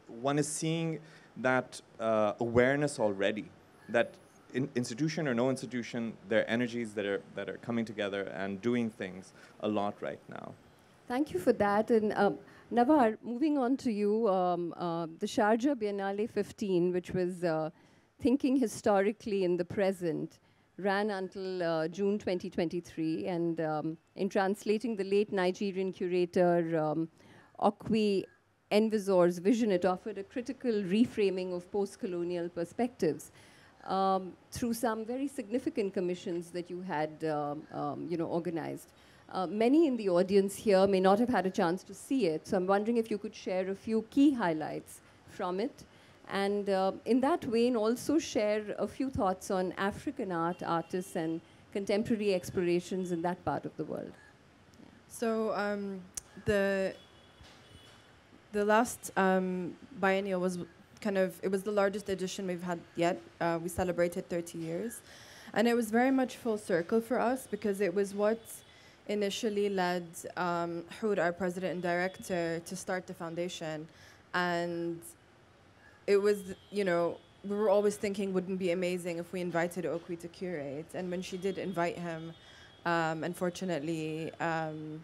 S4: one is seeing that uh, awareness already, that in institution or no institution, there are energies that are, that are coming together and doing things a lot right now.
S2: Thank you for that. And um, Nawar, moving on to you, um, uh, the Sharjah Biennale 15, which was uh, thinking historically in the present, ran until uh, June 2023. And um, in translating the late Nigerian curator um, Okwui Enwezor's vision, it offered a critical reframing of post-colonial perspectives um, through some very significant commissions that you had, um, um, you know, organized. Uh, many in the audience here may not have had a chance to see it, so I'm wondering if you could share a few key highlights from it. And uh, in that vein, also share a few thoughts on African art, artists, and contemporary explorations in that part of the world.
S3: So um, the the last um, biennial was kind of it was the largest edition we've had yet. Uh, we celebrated 30 years, and it was very much full circle for us because it was what initially led um, Hoor, our president and director, to start the foundation, and it was you know we were always thinking wouldn't be amazing if we invited Okwui to curate, and when she did invite him, um, unfortunately um,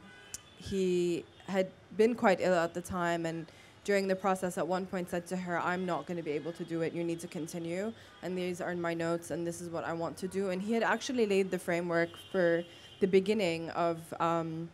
S3: he had been quite ill at the time and during the process at one point said to her, I'm not going to be able to do it. You need to continue. And these are my notes, and this is what I want to do. And he had actually laid the framework for the beginning of um,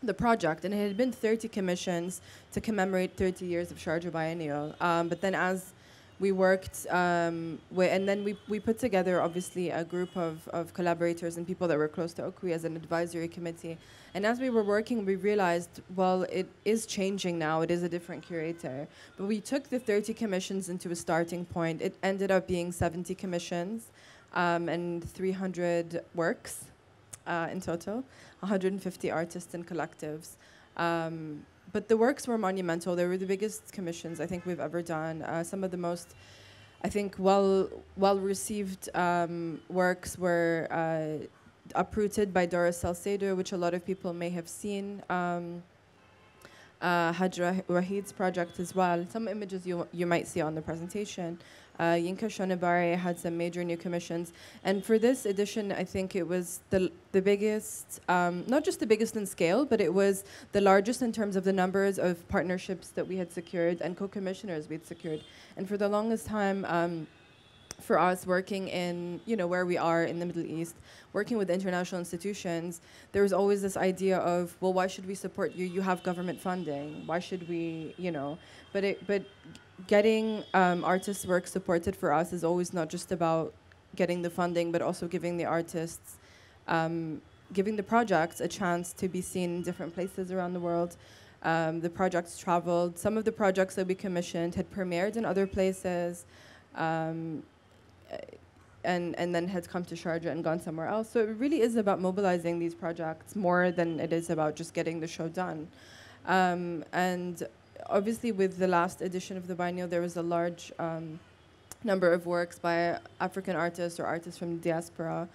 S3: the project. And it had been 30 commissions to commemorate 30 years of Sharjah Biennial. Um, but then as we worked, um, and then we, we put together, obviously, a group of, of collaborators and people that were close to Okwui as an advisory committee. And as we were working, we realized, well, it is changing now. It is a different curator. But we took the 30 commissions into a starting point. It ended up being 70 commissions um, and 300 works uh, in total, 150 artists and collectives. Um, but the works were monumental. They were the biggest commissions I think we've ever done. Uh, some of the most, I think, well well received um, works were. Uh, uprooted by Doris Salcedo, which a lot of people may have seen. Um, uh, Hajra Waheed's project as well. Some images you, you might see on the presentation. Uh, Yinka Shonibare had some major new commissions. And for this edition, I think it was the, the biggest, um, not just the biggest in scale, but it was the largest in terms of the numbers of partnerships that we had secured and co-commissioners we'd secured. And for the longest time, um, for us working in, you know, where we are in the Middle East, working with international institutions, there was always this idea of, well, why should we support you? You have government funding. Why should we, you know? But it, but getting um, artists' work supported for us is always not just about getting the funding, but also giving the artists, um, giving the projects a chance to be seen in different places around the world. Um, the projects traveled. Some of the projects that we commissioned had premiered in other places. Um, and, and then has come to Sharjah and gone somewhere else. So it really is about mobilizing these projects more than it is about just getting the show done. Um, and obviously, with the last edition of the biennial, there was a large um, number of works by African artists or artists from diaspora.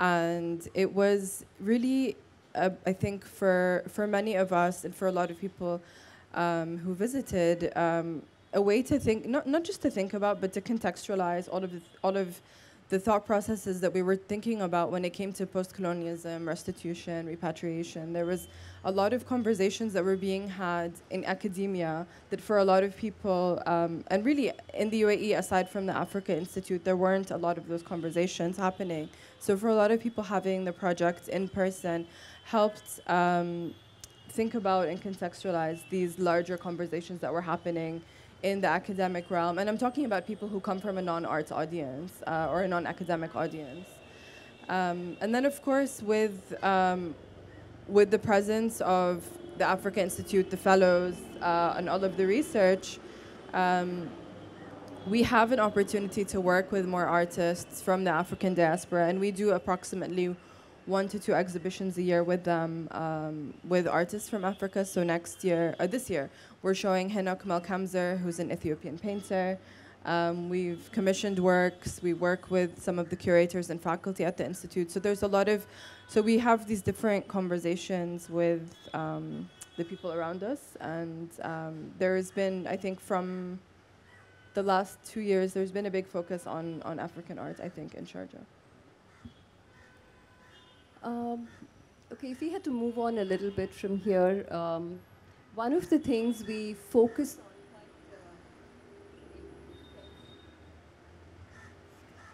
S3: And it was really, uh, I think, for, for many of us and for a lot of people um, who visited, um, a way to think, not, not just to think about, but to contextualize all of, the, all of the thought processes that we were thinking about when it came to post-colonialism, restitution, repatriation. There was a lot of conversations that were being had in academia that for a lot of people, um, and really in the UAE, aside from the Africa Institute, there weren't a lot of those conversations happening. So for a lot of people, having the project in person helped um, think about and contextualize these larger conversations that were happening in the academic realm, and I'm talking about people who come from a non-arts audience uh, or a non-academic audience. Um, and then, of course, with um, with the presence of the Africa Institute, the fellows, uh, and all of the research, um, we have an opportunity to work with more artists from the African diaspora, and we do approximately one to two exhibitions a year with them, um, with artists from Africa. So next year, uh, this year, we're showing Henok Melkamzer, who's an Ethiopian painter. Um, we've commissioned works. We work with some of the curators and faculty at the institute. So there's a lot of, so we have these different conversations with um, the people around us, and um, there's been, I think, from the last two years, there's been a big focus on on African art. I think in Sharjah.
S2: Um, okay, if we had to move on a little bit from here, um, one of the things we focus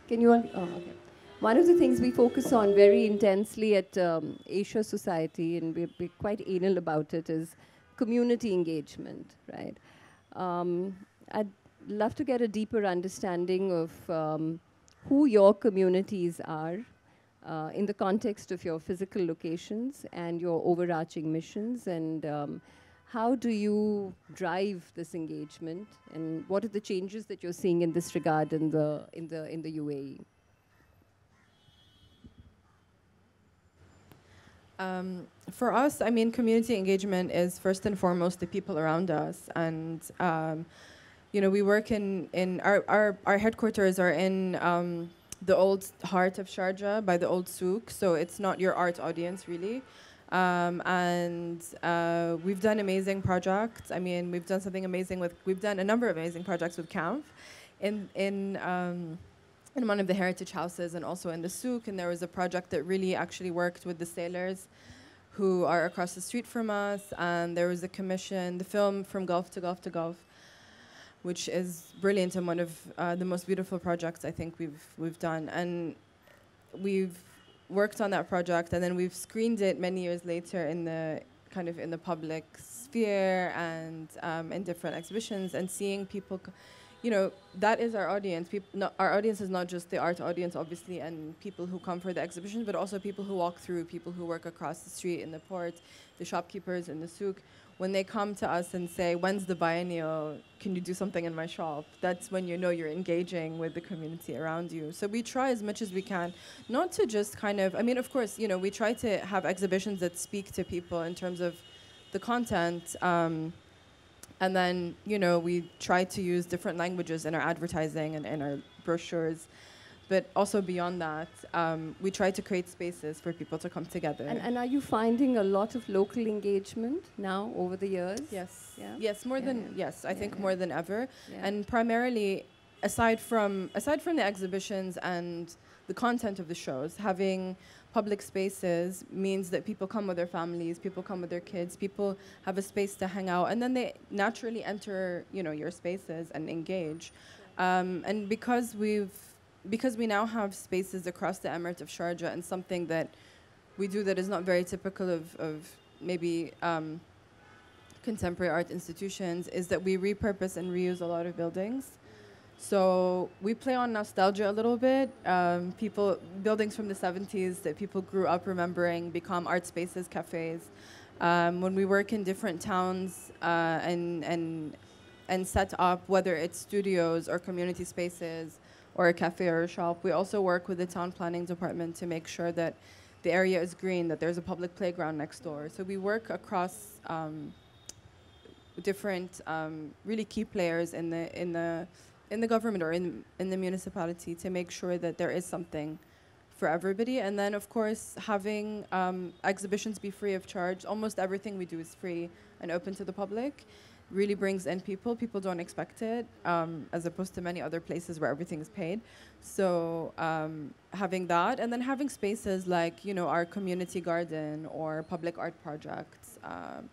S2: Can you? Oh, okay. One of the things we focus on very intensely at um, Asia Society, and we're, we're, quite anal about it, is community engagement, right? um, I'd love to get a deeper understanding of um, who your communities are uh, in the context of your physical locations and your overarching missions and um, how do you drive this engagement and what are the changes that you're seeing in this regard in the in the in the UAE
S3: Um, for us, I mean, community engagement is first and foremost the people around us, and um, you know, we work in in our our, our headquarters are in um, the old heart of Sharjah by the old souk, so it's not your art audience really. Um, and uh, we've done amazing projects. I mean, we've done something amazing with. We've done a number of amazing projects with CAMP, in in um, in one of the heritage houses and also in the souk. And there was a project that really actually worked with the sailors who are across the street from us. And there was a commission, the film From Gulf to Gulf to Gulf, which is brilliant and one of uh, the most beautiful projects I think we've we've done. And we've worked on that project, and then we've screened it many years later in the kind of in the public sphere and um, in different exhibitions, and seeing people. You know that is our audience. People, our audience is not just the art audience, obviously, and people who come for the exhibition, but also people who walk through, people who work across the street in the port, the shopkeepers in the souk. When they come to us and say, "When's the biennial? Can you do something in my shop?" That's when you know you're engaging with the community around you. So we try as much as we can, not to just kind of. I mean, of course, you know, we try to have exhibitions that speak to people in terms of the content. Um, and then, you know, we try to use different languages in our advertising and in our brochures. But also beyond that, um, we try to create spaces for people to come together.
S2: and, and are you finding a lot of local engagement now over the years
S3: yes,
S2: Yeah?
S3: yes, more
S2: Yeah,
S3: than
S2: yeah.
S3: yes, I think more than ever. And primarily, aside from aside from the exhibitions and the content of the shows, having public spaces means that people come with their families, people come with their kids, people have a space to hang out, and then they naturally enter, you know, your spaces and engage. Um, and because we've because we now have spaces across the Emirate of Sharjah and something that we do that is not very typical of, of maybe um, contemporary art institutions is that we repurpose and reuse a lot of buildings. So we play on nostalgia a little bit. Um, people, buildings from the 70s that people grew up remembering become art spaces, cafes. Um, when we work in different towns uh, and, and, and set up, whether it's studios or community spaces or a cafe or a shop, we also work with the town planning department to make sure that the area is green, that there's a public playground next door. So we work across um, different um, really key players in the in the in the government or in in the municipality to make sure that there is something for everybody. And then of course having um, exhibitions be free of charge. Almost everything we do is free and open to the public. Really brings in people. People don't expect it, um, as opposed to many other places where everything is paid. So um, having that, and then having spaces like you know our community garden or public art projects um,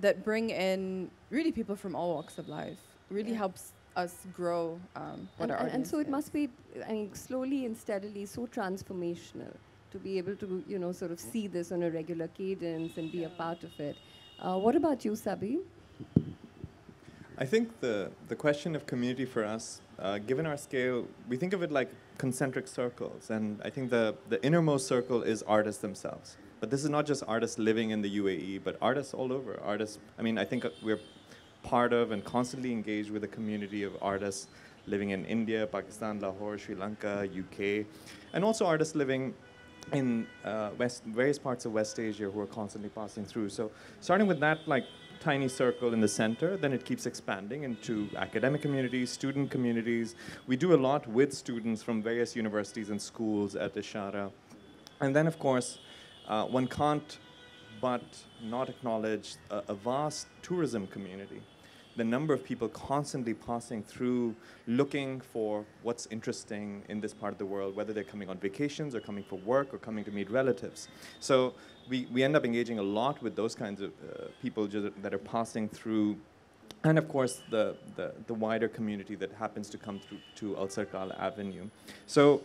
S3: that bring in really people from all walks of life. Really
S2: Yeah.
S3: helps us grow um, what
S2: and,
S3: our
S2: and, and so it
S3: is.
S2: must be I mean, slowly and steadily so transformational to be able to you know sort of see this on a regular cadence and be a part of it uh, what about you Sabih
S4: I think the, the question of community for us, uh, given our scale, we think of it like concentric circles. And I think the, the innermost circle is artists themselves. But this is not just artists living in the UAE, but artists all over. Artists, I mean, I think uh, we're part of and constantly engaged with a community of artists living in India, Pakistan, Lahore, Sri Lanka, UK, and also artists living in uh, West, various parts of West Asia who are constantly passing through. So starting with that, like tiny circle in the center, then it keeps expanding into academic communities, student communities. We do a lot with students from various universities and schools at Ishara. And then, of course, uh, one can't but not acknowledge a, a vast tourism community. The number of people constantly passing through, looking for what's interesting in this part of the world, whether they're coming on vacations or coming for work or coming to meet relatives. So we, we end up engaging a lot with those kinds of uh, people that are passing through and of course the, the, the wider community that happens to come through to Alserkal Avenue. So,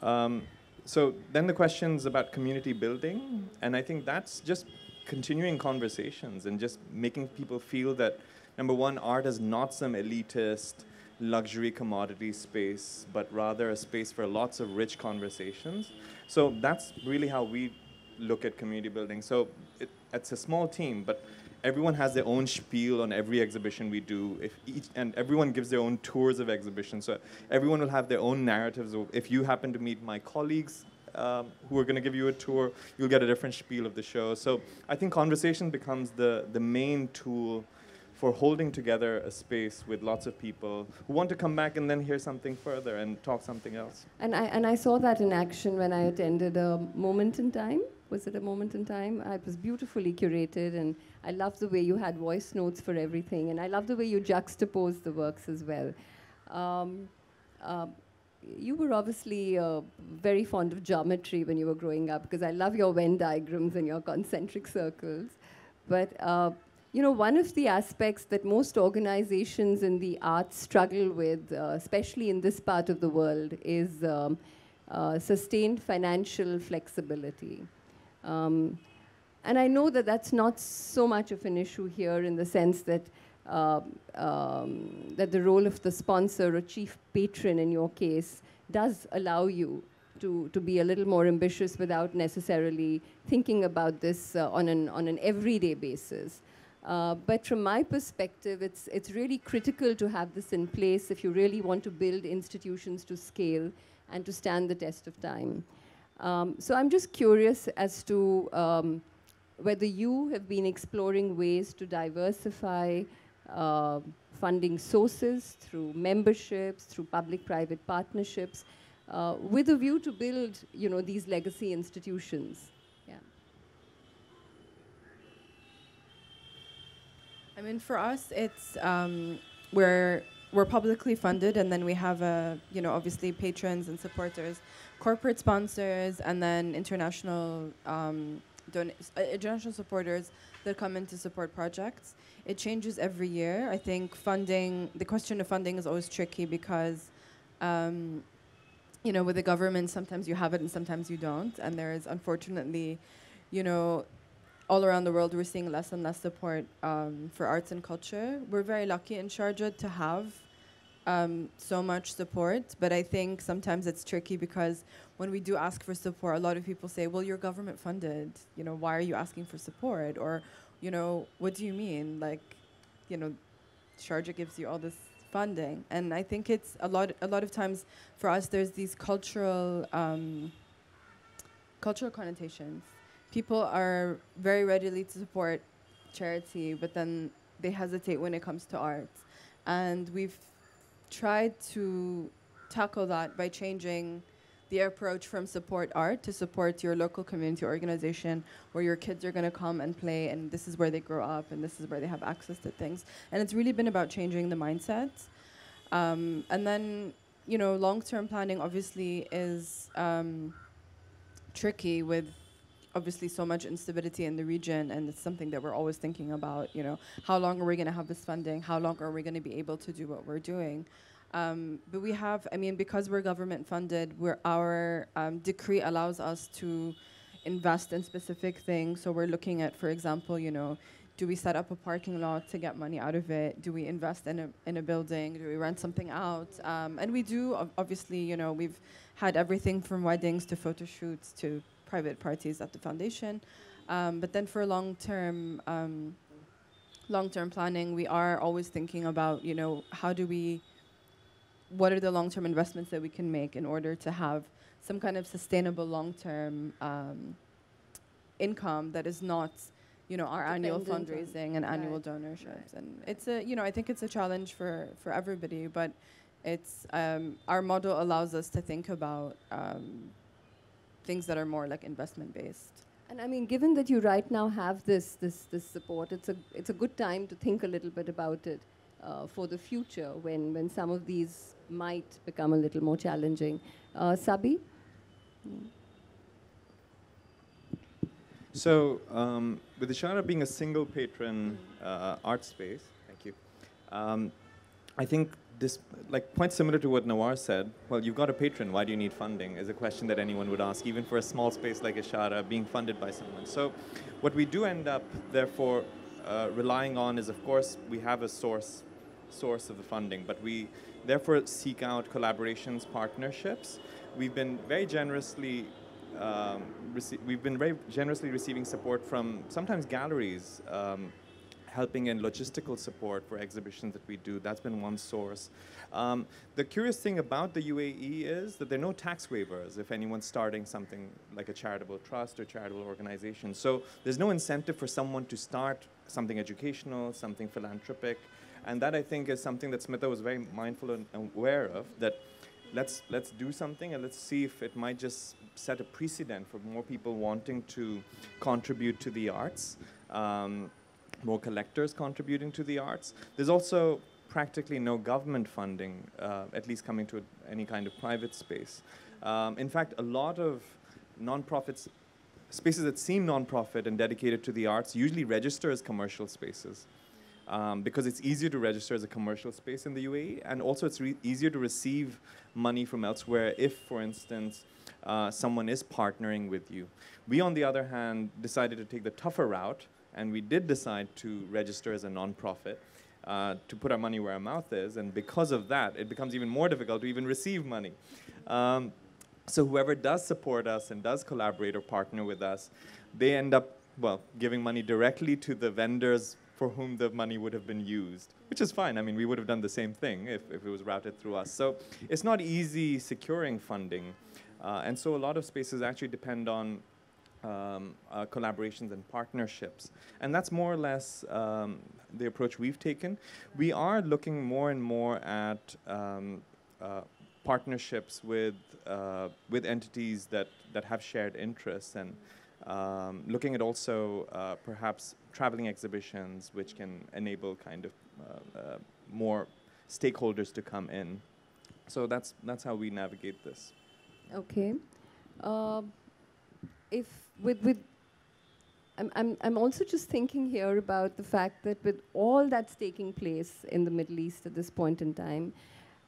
S4: um, so then the questions about community building, and I think that's just continuing conversations and just making people feel that number one, art is not some elitist luxury commodity space, but rather a space for lots of rich conversations. So that's really how we look at community building. So it, it's a small team, but everyone has their own spiel on every exhibition we do. If each, and everyone gives their own tours of exhibitions. So everyone will have their own narratives. If you happen to meet my colleagues um, who are going to give you a tour, you'll get a different spiel of the show. So I think conversation becomes the, the main tool for holding together a space with lots of people who want to come back and then hear something further and talk something else.
S2: And I, and I saw that in action when I attended a moment in time. Was it a moment in time? It was beautifully curated, and I love the way you had voice notes for everything, and I love the way you juxtaposed the works as well. Um, uh, you were obviously uh, very fond of geometry when you were growing up, because I love your Venn diagrams and your concentric circles. But uh, you know, one of the aspects that most organizations in the arts struggle with, uh, especially in this part of the world, is um, uh, sustained financial flexibility. Um, and I know that that's not so much of an issue here in the sense that uh, um, that the role of the sponsor or chief patron in your case does allow you to, to be a little more ambitious without necessarily thinking about this uh, on, an, on an everyday basis. Uh, but from my perspective, it's, it's really critical to have this in place if you really want to build institutions to scale and to stand the test of time. Um, so I'm just curious as to um, whether you have been exploring ways to diversify uh, funding sources through memberships, through public-private partnerships, uh, with a view to build, you know, these legacy institutions.
S3: I mean, for us, it's um, we're we're publicly funded, and then we have a you know obviously patrons and supporters, corporate sponsors, and then international um, don- uh, international supporters that come in to support projects. It changes every year. I think funding, the question of funding is always tricky because. Um, you know, with the government, sometimes you have it and sometimes you don't, and there is unfortunately, you know, all around the world, we're seeing less and less support um, for arts and culture. We're very lucky in Sharjah to have um, so much support, but I think sometimes it's tricky because when we do ask for support, a lot of people say, "Well, you're government funded. You know, why are you asking for support?" Or, you know, what do you mean? Like, you know, Sharjah gives you all this funding, and I think it's a lot. A lot of times for us, there's these cultural um, cultural connotations people are very readily to support charity, but then they hesitate when it comes to art. And we've tried to tackle that by changing the approach from support art to support your local community organization where your kids are going to come and play and this is where they grow up and this is where they have access to things and it's really been about changing the mindset um, and then you know long-term planning obviously is um, tricky with obviously so much instability in the region and it's something that we're always thinking about you know how long are we going to have this funding? How long are we going to be able to do what we're doing? Um, but we have i mean because we're government funded where our um, decree allows us to invest in specific things. So we're looking at for example you know do we set up a parking lot to get money out of it? Do we invest in a, in a building? Do we rent something out? Um, and we do obviously you know we've had everything from weddings to photo shoots to private parties at the foundation. Um, but then for long-term um, long-term planning, we are always thinking about, you know, how do we, what are the long-term investments that we can make in order to have some kind of sustainable long-term um, income that is not, you know, our annual fundraising and right. annual donorships. Right. And it's a, you know, I think it's a challenge for, for everybody, but it's, um, our model allows us to think about um, things that are more like investment based.
S2: And I mean, given that you right now have this this this support, it's a it's a good time to think a little bit about it uh, for the future when when some of these might become a little more challenging. Uh, Sabih.
S4: So, um, with Ishara being a single patron uh, art space, thank you. Um, I think this, like quite similar to what Nawar said, well, you've got a patron, why do you need funding? Is a question that anyone would ask, even for a small space like Ishara being funded by someone. So what we do end up, therefore, uh, relying on is, of course, we have a source source of the funding, but we therefore seek out collaborations, partnerships. We've been very generously um, we've been very generously receiving support from sometimes galleries. Um, helping in logistical support for exhibitions that we do. That's been one source. Um, the curious thing about the UAE is that there are no tax waivers if anyone's starting something like a charitable trust or charitable organization. So there's no incentive for someone to start something educational, something philanthropic. And that I think is something that Smitha was very mindful and aware of, that let's, let's do something and let's see if it might just set a precedent for more people wanting to contribute to the arts. Um, more collectors contributing to the arts. There's also practically no government funding, uh, at least coming to a, any kind of private space. Um, in fact, a lot of nonprofits, spaces that seem nonprofit and dedicated to the arts, usually register as commercial spaces. Um, because it's easier to register as a commercial space in the UAE, and also it's easier to receive money from elsewhere if, for instance, uh, someone is partnering with you. We, on the other hand, decided to take the tougher route and we did decide to register as a nonprofit. Uh, to put our money where our mouth is, and because of that, it becomes even more difficult to even receive money. Um, so whoever does support us and does collaborate or partner with us, they end up, well, giving money directly to the vendors for whom the money would have been used, which is fine. I mean, we would have done the same thing if, if it was routed through us. So it's not easy securing funding. Uh, and so a lot of spaces actually depend on um, uh, collaborations and partnerships. And that's more or less um, the approach we've taken. We are looking more and more at um, uh, partnerships with, uh, with entities that, that have shared interests and um, looking at also uh, perhaps traveling exhibitions which can enable kind of uh, uh, more stakeholders to come in. So that's, that's how we navigate this.
S2: Okay. if with with I'm, I'm, I'm also just thinking here about the fact that with all that's taking place in the Middle East at this point in time,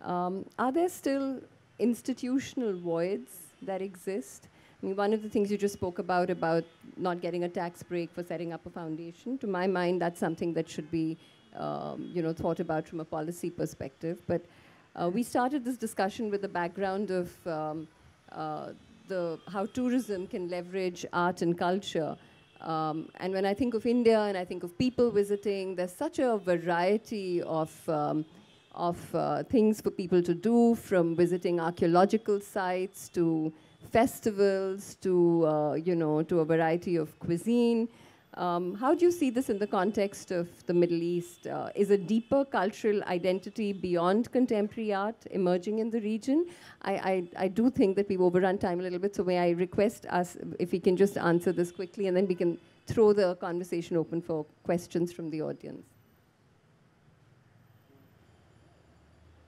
S2: um, are there still institutional voids that exist? I mean, one of the things you just spoke about, about not getting a tax break for setting up a foundation, to my mind, that's something that should be, um, you know, thought about from a policy perspective. But uh, we started this discussion with the background of um, uh, the, how tourism can leverage art and culture. Um, and when I think of India and I think of people visiting, there's such a variety of, um, of uh, things for people to do, from visiting archaeological sites to festivals to, uh, you know, to a variety of cuisine. Um, how do you see this in the context of the Middle East? Uh, is a deeper cultural identity beyond contemporary art emerging in the region? I, I, I, do think that we've overrun time a little bit, so may I request us if we can just answer this quickly and then we can throw the conversation open for questions from the audience.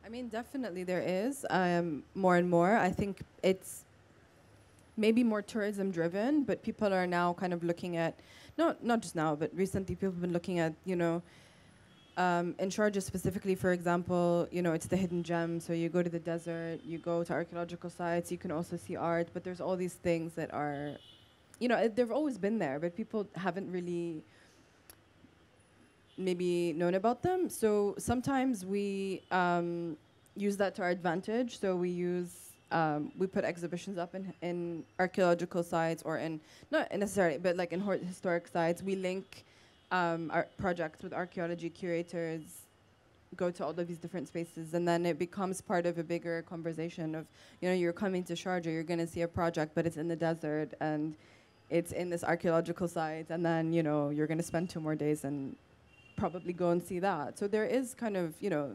S3: I mean, definitely there is um, more and more. I think it's maybe more tourism driven, but people are now kind of looking at not not just now, but recently people have been looking at you know. Um, in Sharjah specifically, for example, you know, it's the hidden gem. So you go to the desert, you go to archaeological sites, you can also see art, but there's all these things that are, you know, they've always been there, but people haven't really maybe known about them. So sometimes we um, use that to our advantage. So we use um, we put exhibitions up in, in archaeological sites or in, not necessarily, but like in historic sites. We link um, our projects with archaeology curators, go to all of these different spaces, and then it becomes part of a bigger conversation of, you know, you're coming to Sharjah, you're going to see a project, but it's in the desert, and it's in this archaeological site, and then, you know, you're going to spend two more days and probably go and see that. So there is kind of, you know,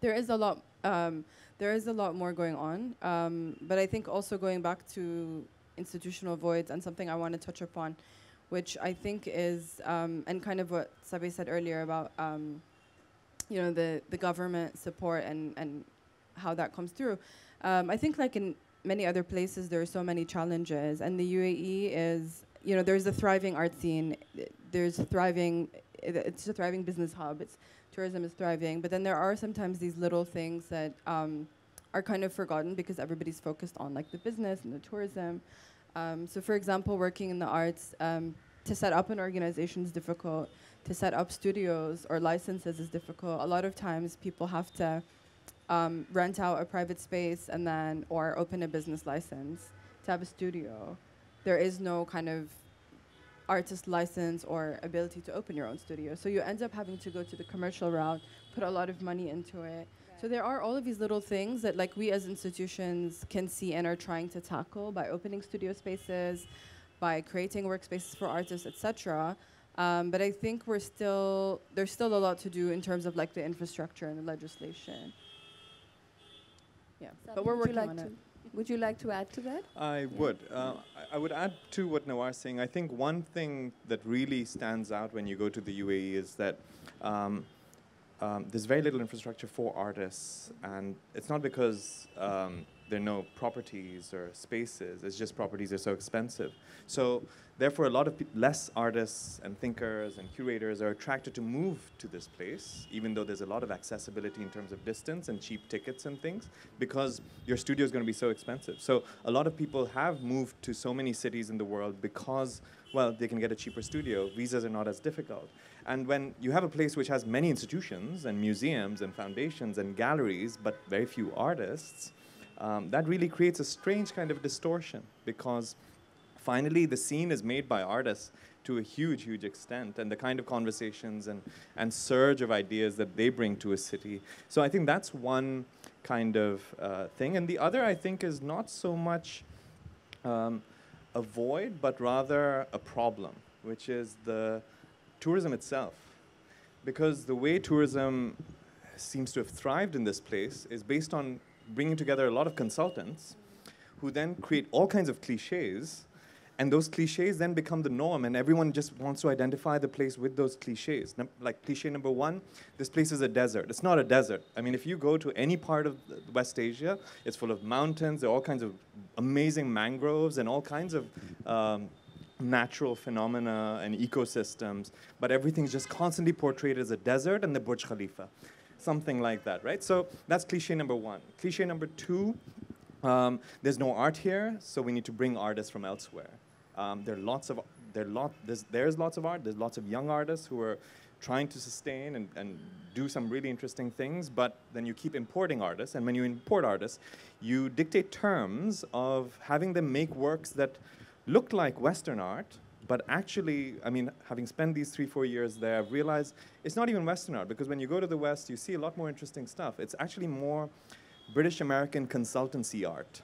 S3: there is a lot um, there is a lot more going on. Um, but I think also going back to institutional voids and something I want to touch upon, which I think is, um, and kind of what Sabih said earlier about, um, you know, the, the government support and, and how that comes through. Um, I think like in many other places, there are so many challenges, and the UAE is, you know, there's a thriving art scene. There's thriving, it's a thriving business hub. It's tourism is thriving. But then there are sometimes these little things that um, are kind of forgotten because everybody's focused on like the business and the tourism. Um, so for example, working in the arts, um, to set up an organization is difficult. To set up studios or licenses is difficult. A lot of times people have to um, rent out a private space and then or open a business license to have a studio. There is no kind of artist license or ability to open your own studio. So you end up having to go to the commercial route, put a lot of money into it. So there are all of these little things that like we as institutions can see and are trying to tackle by opening studio spaces, by creating workspaces for artists, etc. Um, but I think we're still there's still a lot to do in terms of like the infrastructure and the legislation. Yeah, but we're working
S2: like
S3: on it.
S2: Would you like to add to that?
S4: I would. Uh, I, would add to what Nawar is saying. I think one thing that really stands out when you go to the UAE is that um, um, there's very little infrastructure for artists, and it's not because um, there are no properties or spaces. It's just properties are so expensive. So therefore, a lot of less artists and thinkers and curators are attracted to move to this place, even though there's a lot of accessibility in terms of distance and cheap tickets and things, because your studio is going to be so expensive. So a lot of people have moved to so many cities in the world because, well, they can get a cheaper studio. Visas are not as difficult. And when you have a place which has many institutions and museums and foundations and galleries, but very few artists, um, that really creates a strange kind of distortion because finally the scene is made by artists to a huge, huge extent, and the kind of conversations and, and surge of ideas that they bring to a city. So I think that's one kind of uh, thing. And the other, I think, is not so much um, a void, but rather a problem, which is the tourism itself. Because the way tourism seems to have thrived in this place is based on bringing together a lot of consultants who then create all kinds of cliches and those cliches then become the norm and everyone just wants to identify the place with those cliches. Like cliche number one this place is a desert. It's not a desert. I mean if you go to any part of west asia it's full of mountains there are all kinds of amazing mangroves and all kinds of um, natural phenomena and ecosystems but everything's just constantly portrayed as a desert and the burj khalifa something like that right so that's cliche number one cliche number two um, there's no art here, so we need to bring artists from elsewhere. Um, there are lots of there are lot there's, there's lots of art. There's lots of young artists who are trying to sustain and, and do some really interesting things. But then you keep importing artists, and when you import artists, you dictate terms of having them make works that look like Western art. But actually, I mean, having spent these three, four years there, I've realized it's not even Western art because when you go to the West, you see a lot more interesting stuff. It's actually more British American consultancy art.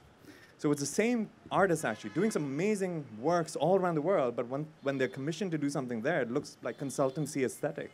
S4: So it's the same artists actually doing some amazing works all around the world, but when, when they're commissioned to do something there, it looks like consultancy aesthetic.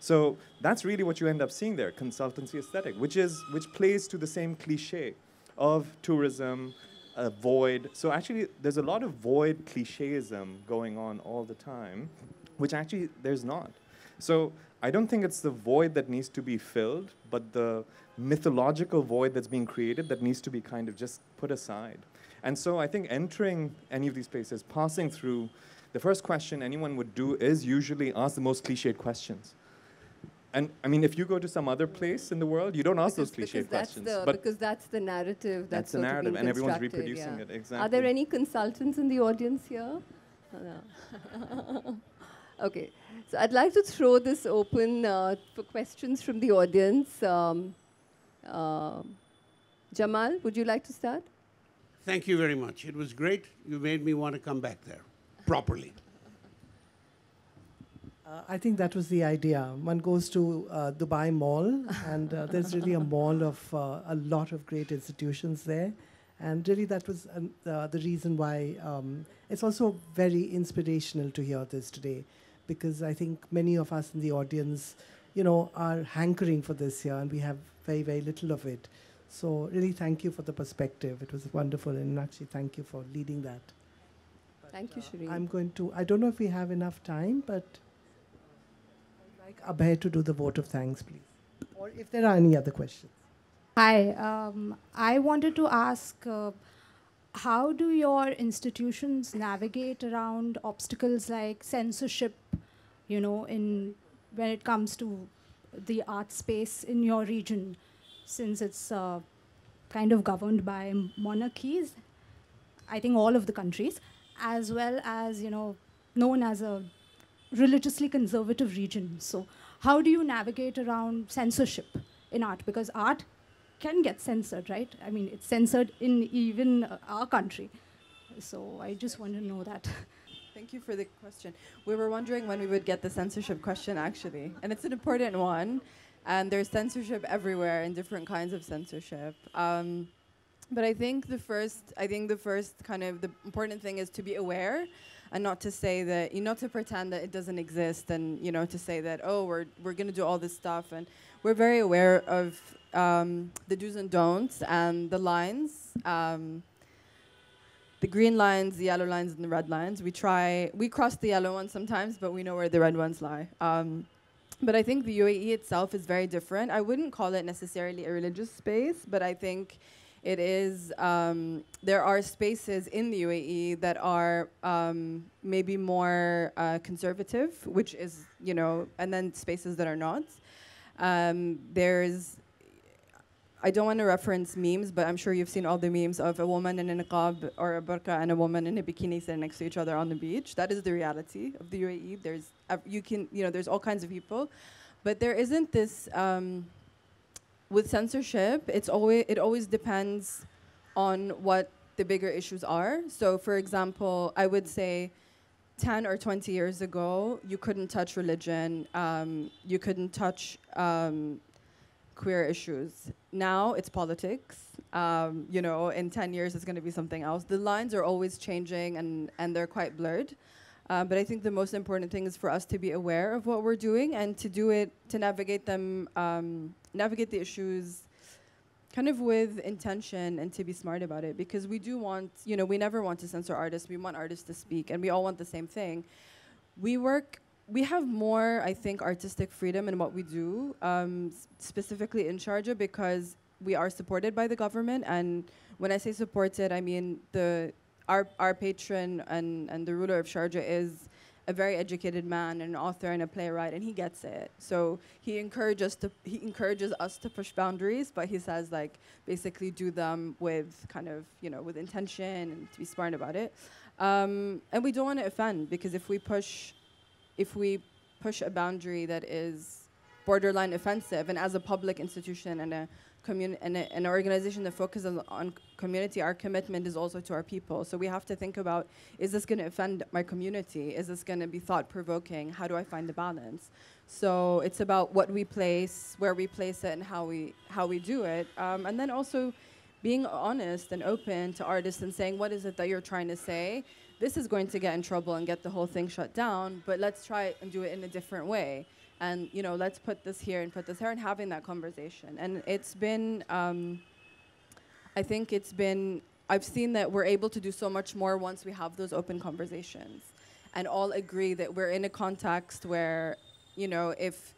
S4: So that's really what you end up seeing there, consultancy aesthetic, which is which plays to the same cliche of tourism, a void. So actually, there's a lot of void clicheism going on all the time, which actually there's not. So I don't think it's the void that needs to be filled, but the mythological void that's being created that needs to be kind of just put aside. And so I think entering any of these places, passing through, the first question anyone would do is usually ask the most cliched questions. And I mean, if you go to some other place in the world, you don't ask those
S2: Because-
S4: cliched
S2: because that's
S4: questions.
S2: the,
S4: but
S2: because that's the narrative that's,
S4: that's the narrative,
S2: being
S4: and everyone's reproducing
S2: yeah.
S4: it. Exactly.
S2: Are there any consultants in the audience here? Oh, no. [LAUGHS] okay, so I'd like to throw this open uh, for questions from the audience. Um, uh, Jamal, would you like to start?
S5: Thank you very much. It was great. You made me want to come back there properly.
S1: Uh, I think that was the idea. One goes to uh, Dubai Mall, and uh, there's really a mall of uh, a lot of great institutions there. And really, that was uh, the reason why um, it's also very inspirational to hear this today, because I think many of us in the audience, you know, are hankering for this here, and we have very, very little of it. So, really, thank you for the perspective. It was wonderful, and actually, thank you for leading that.
S2: Thank you, Shireen.
S1: I'm going to, I don't know if we have enough time, but like Abhay to do the vote of thanks, please. Or if there are any other questions.
S6: Hi, um, I wanted to ask uh, how do your institutions navigate around obstacles like censorship, you know, in when it comes to the art space in your region, since it's uh, kind of governed by monarchies, I think all of the countries, as well as, you know, known as a religiously conservative region. So, how do you navigate around censorship in art? Because art can get censored, right? I mean, it's censored in even uh, our country. So, I just want to know that. [LAUGHS]
S3: Thank you for the question. We were wondering when we would get the censorship question, actually, and it's an important one. And there's censorship everywhere and different kinds of censorship. Um, but I think the first, I think the first kind of the important thing is to be aware, and not to say that, you know, not to pretend that it doesn't exist, and you know, to say that oh, we're we're gonna do all this stuff, and we're very aware of um, the do's and don'ts and the lines. Um, the green lines, the yellow lines, and the red lines. We try, we cross the yellow ones sometimes, but we know where the red ones lie. Um, but I think the UAE itself is very different. I wouldn't call it necessarily a religious space, but I think it is, um, there are spaces in the UAE that are um, maybe more uh, conservative, which is, you know, and then spaces that are not. Um, there's I don't want to reference memes, but I'm sure you've seen all the memes of a woman in a niqab or a burqa and a woman in a bikini sitting next to each other on the beach. That is the reality of the UAE. There's you can you know there's all kinds of people, but there isn't this um, with censorship. It's always it always depends on what the bigger issues are. So, for example, I would say. 10 or 20 years ago, you couldn't touch religion, um, you couldn't touch um, queer issues. Now it's politics. Um, you know, in 10 years it's going to be something else. The lines are always changing and, and they're quite blurred. Uh, but I think the most important thing is for us to be aware of what we're doing and to do it, to navigate them, um, navigate the issues kind of with intention and to be smart about it because we do want, you know, we never want to censor artists. We want artists to speak and we all want the same thing. We work we have more, I think, artistic freedom in what we do, um, specifically in Sharjah, because we are supported by the government. And when I say supported, I mean the our our patron and and the ruler of Sharjah is a very educated man, an author and a playwright, and he gets it. So he encourages to he encourages us to push boundaries, but he says like basically do them with kind of you know with intention and to be smart about it. Um, and we don't want to offend because if we push if we push a boundary that is borderline offensive, and as a public institution and a and an organization that focuses on community, our commitment is also to our people. So we have to think about: Is this going to offend my community? Is this going to be thought-provoking? How do I find the balance? So it's about what we place, where we place it, and how we how we do it, um, and then also being honest and open to artists and saying, "What is it that you're trying to say?" this is going to get in trouble and get the whole thing shut down, but let's try and do it in a different way. And, you know, let's put this here and put this here and having that conversation. And it's been, um, I think it's been, I've seen that we're able to do so much more once we have those open conversations and all agree that we're in a context where, you know, if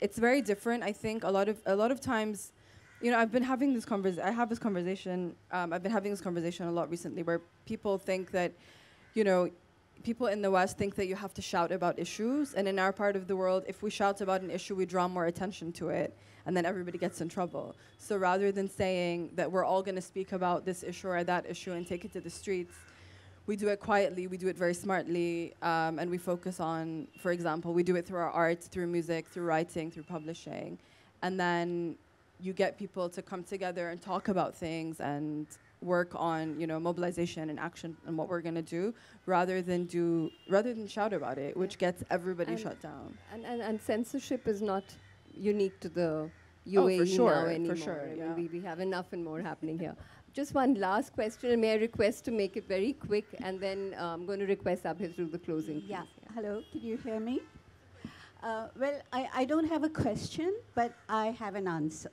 S3: it's very different, I think a lot of, a lot of times, you know, I've been having this conversation. I have this conversation. Um, I've been having this conversation a lot recently, where people think that, you know, people in the West think that you have to shout about issues, and in our part of the world, if we shout about an issue, we draw more attention to it, and then everybody gets in trouble. So rather than saying that we're all going to speak about this issue or that issue and take it to the streets, we do it quietly, we do it very smartly, um, and we focus on, for example, we do it through our art, through music, through writing, through publishing, and then you get people to come together and talk about things and work on you know mobilization and action and what we're going to do rather than do rather than shout about it which gets everybody and shut down
S2: and, and and censorship is not unique to the UAE
S3: oh, for sure,
S2: now anymore.
S3: For sure,
S2: I mean, we, we have enough and more happening here. [LAUGHS] Just one last question. May I request to make it very quick, and then uh, I'm going to request Abhay to do the closing.
S7: Yeah. yeah. Hello. Can you hear me? Uh, well, I, I don't have a question, but I have an answer.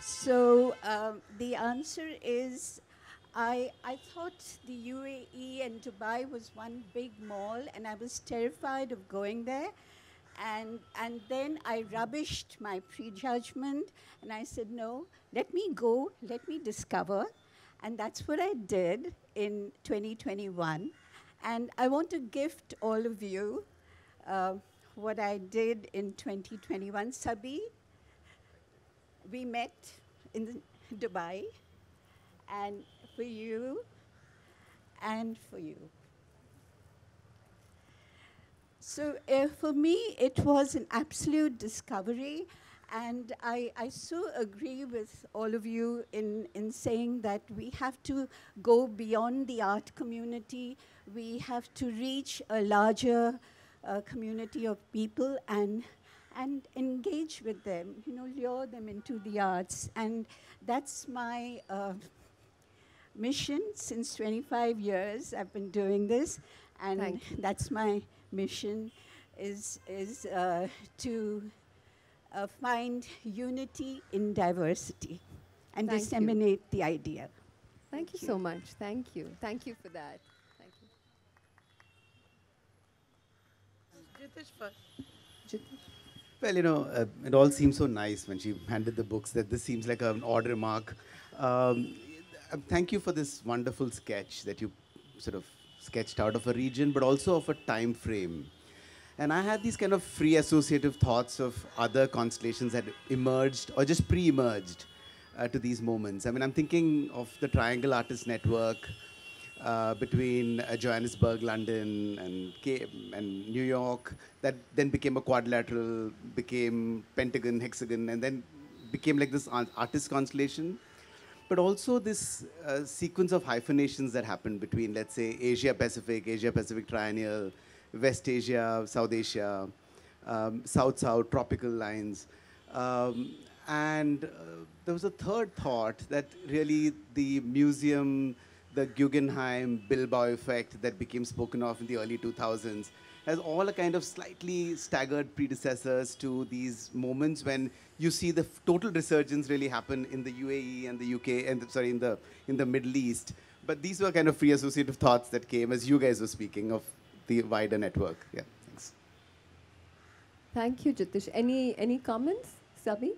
S7: So um, the answer is I, I thought the UAE and Dubai was one big mall, and I was terrified of going there. And, and then I rubbished my prejudgment, and I said, No, let me go, let me discover. And that's what I did in 2021. And I want to gift all of you uh, what I did in 2021. Sabih, we met in Dubai, and for you, and for you. So uh, for me, it was an absolute discovery. And I, I so agree with all of you in, in saying that we have to go beyond the art community. We have to reach a larger uh, community of people and, and engage with them, you know, lure them into the arts. And that's my uh, mission since 25 years. I've been doing this. And that's my mission is, is uh, to uh, find unity in diversity and
S2: Thank you.
S7: disseminate the idea.
S2: Thank you
S7: you.
S2: so much. Thank you. Thank you for that. Thank you. Jitish?
S8: Well, you know, uh, it all seems so nice when she handed the books that this seems like an odd remark. Um, uh, thank you for this wonderful sketch that you sort of sketched out of a region, but also of a time frame. And I had these kind of free associative thoughts of other constellations that emerged or just pre emerged uh, to these moments. I mean, I'm thinking of the Triangle Artists Network uh, between uh, Johannesburg, London, and, Cape, and New York, that then became a quadrilateral, became pentagon, hexagon, and then became like this artist constellation. But also this uh, sequence of hyphenations that happened between, let's say, Asia Pacific, Asia Pacific Triennial, West Asia, South Asia, um, South South, tropical lines. Um, and uh, there was a third thought that really the museum, the Guggenheim Bilbao effect that became spoken of in the early 2000s, has all a kind of slightly staggered predecessors to these moments when you see the f- total resurgence really happen in the UAE and the UK and the, sorry in the in the Middle East. But these were kind of free associative thoughts that came as you guys were speaking of the wider network. Yeah, thanks.
S2: Thank you, Jitish. Any any comments, Sabih?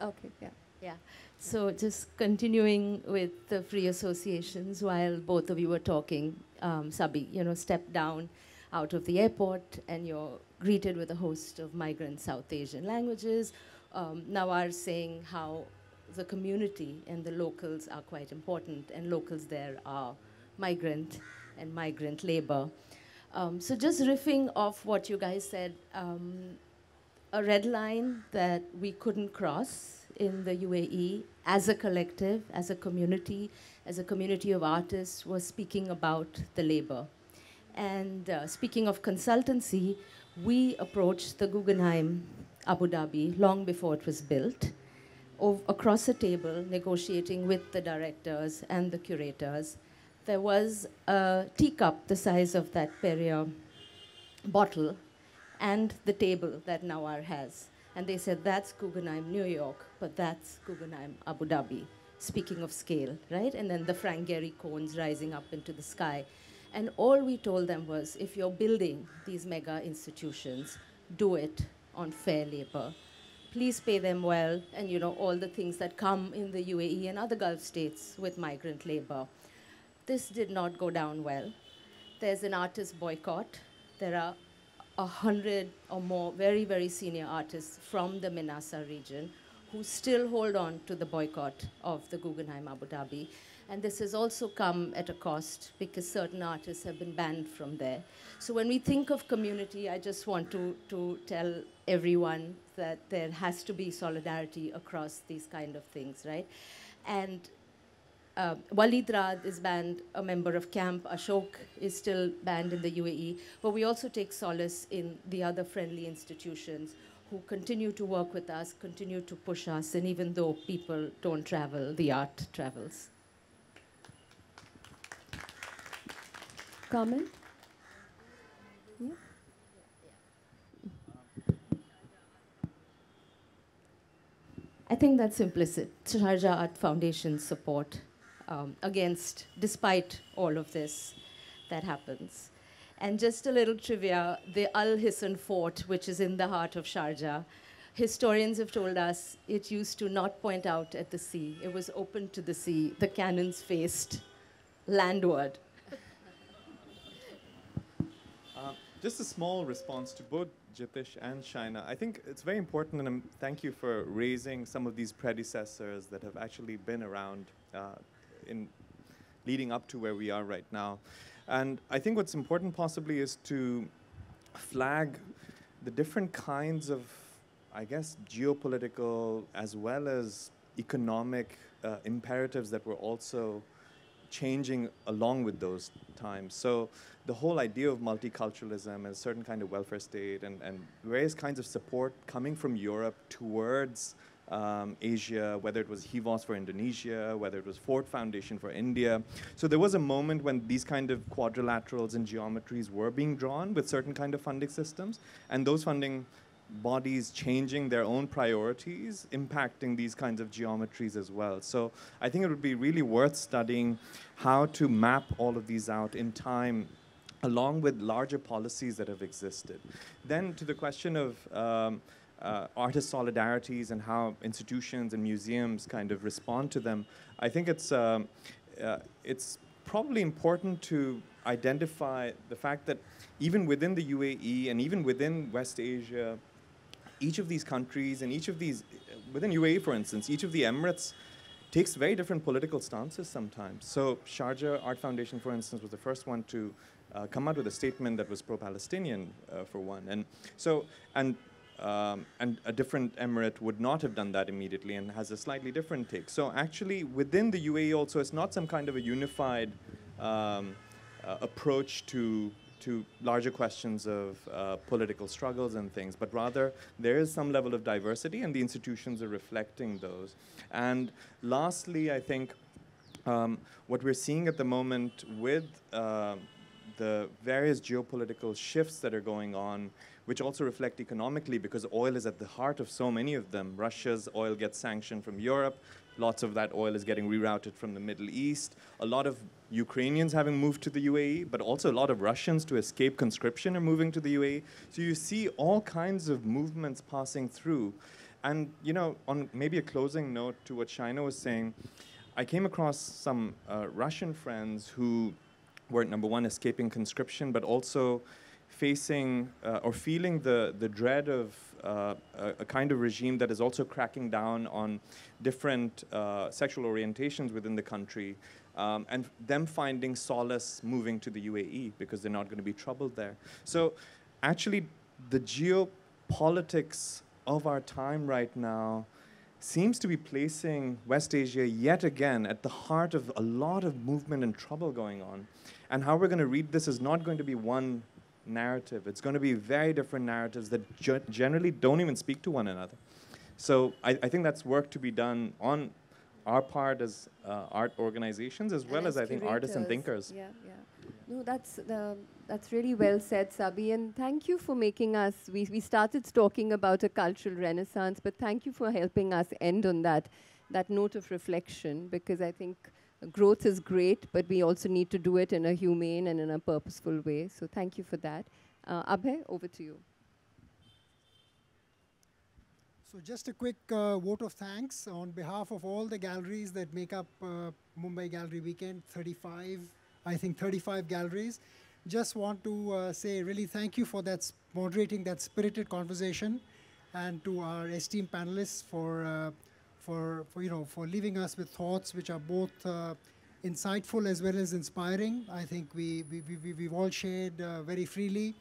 S2: Okay, yeah.
S9: Yeah. So just continuing with the free associations while both of you were talking, um, Sabih, you know, step down out of the airport and you're greeted with a host of migrant South Asian languages. Um, Nawar saying how the community and the locals are quite important, and locals there are migrant and migrant labor. Um, so just riffing off what you guys said, um, a red line that we couldn't cross in the UAE as a collective, as a community, as a community of artists was speaking about the labor. And uh, speaking of consultancy, we approached the Guggenheim Abu Dhabi long before it was built, across a table, negotiating with the directors and the curators. There was a teacup the size of that Perrier bottle and the table that Nawar has. And they said, that's Guggenheim, New York, but that's Guggenheim, Abu Dhabi. Speaking of scale, right? And then the Frank Gehry cones rising up into the sky. And all we told them was, if you're building these mega institutions, do it on fair labor. Please pay them well, and you know all the things that come in the UAE and other Gulf states with migrant labor. This did not go down well. There's an artist boycott. There are a hundred or more very, very senior artists from the MENASA region who still hold on to the boycott of the Guggenheim Abu Dhabi. And this has also come at a cost because certain artists have been banned from there. So when we think of community, I just want to, to tell everyone that there has to be solidarity across these kind of things, right? And uh, Walid Raad is banned, a member of CAMP. Ashok is still banned in the UAE. But we also take solace in the other friendly institutions who continue to work with us, continue to push us, and even though people don't travel, the art travels.
S2: Comment? Yeah.
S9: I think that's implicit. Sharjah Art Foundation support um, against, despite all of this that happens. And just a little trivia the Al Hisn Fort, which is in the heart of Sharjah, historians have told us it used to not point out at the sea, it was open to the sea. The cannons faced landward.
S4: Uh, just a small response to both Jitish and Shaina. I think it's very important, and thank you for raising some of these predecessors that have actually been around uh, in leading up to where we are right now. And I think what's important possibly is to flag the different kinds of, I guess, geopolitical as well as economic uh, imperatives that were also changing along with those times. So the whole idea of multiculturalism and a certain kind of welfare state and, and various kinds of support coming from Europe towards um, Asia, whether it was HIVOS for Indonesia, whether it was Ford Foundation for India. So there was a moment when these kind of quadrilaterals and geometries were being drawn with certain kind of funding systems, and those funding bodies changing their own priorities, impacting these kinds of geometries as well. So I think it would be really worth studying how to map all of these out in time along with larger policies that have existed. Then to the question of um, uh, artist solidarities and how institutions and museums kind of respond to them, I think it's, um, uh, it's probably important to identify the fact that even within the UAE and even within West Asia, each of these countries and each of these, within UAE for instance, each of the Emirates takes very different political stances sometimes. So Sharjah Art Foundation, for instance, was the first one to uh, come out with a statement that was pro-Palestinian, uh, for one. And so, and um, and a different emirate would not have done that immediately and has a slightly different take. So actually, within the UAE also, it's not some kind of a unified um, uh, approach to to larger questions of uh, political struggles and things, but rather there is some level of diversity, and the institutions are reflecting those. And lastly, I think um, what we're seeing at the moment with uh, the various geopolitical shifts that are going on, which also reflect economically because oil is at the heart of so many of them. Russia's oil gets sanctioned from Europe. Lots of that oil is getting rerouted from the Middle East. A lot of Ukrainians having moved to the UAE, but also a lot of Russians to escape conscription are moving to the UAE. So you see all kinds of movements passing through. And, you know, on maybe a closing note to what Shaina was saying, I came across some uh, Russian friends who were, number one, escaping conscription, but also facing uh, or feeling the, the dread of uh, a, a, kind of regime that is also cracking down on different uh, sexual orientations within the country, um, and them finding solace moving to the UAE because they're not going to be troubled there. So, actually, the geopolitics of our time right now seems to be placing West Asia yet again at the heart of a lot of movement and trouble going on. And how we're going to read this is not going to be one narrative. It's going to be very different narratives that generally don't even speak to one another. So I, I, think that's work to be done on our part as uh, art organizations, as and well as, as I think artists and thinkers.
S2: Yeah, yeah. No, that's that's really well said, Sabih, and thank you for making us. We we started talking about a cultural renaissance, but thank you for helping us end on that that note of reflection because I think growth is great, but we also need to do it in a humane and in a purposeful way. So thank you for that. Uh, Abhay, over to you.
S10: So just a quick uh, vote of thanks on behalf of all the galleries that make up uh, Mumbai Gallery Weekend, 35, I think 35 galleries. Just want to uh, say really thank you for that moderating that spirited conversation and to our esteemed panelists for uh, for, for, you know, for leaving us with thoughts which are both uh, insightful as well as inspiring. I think we, we, we, we've all shared uh, very freely.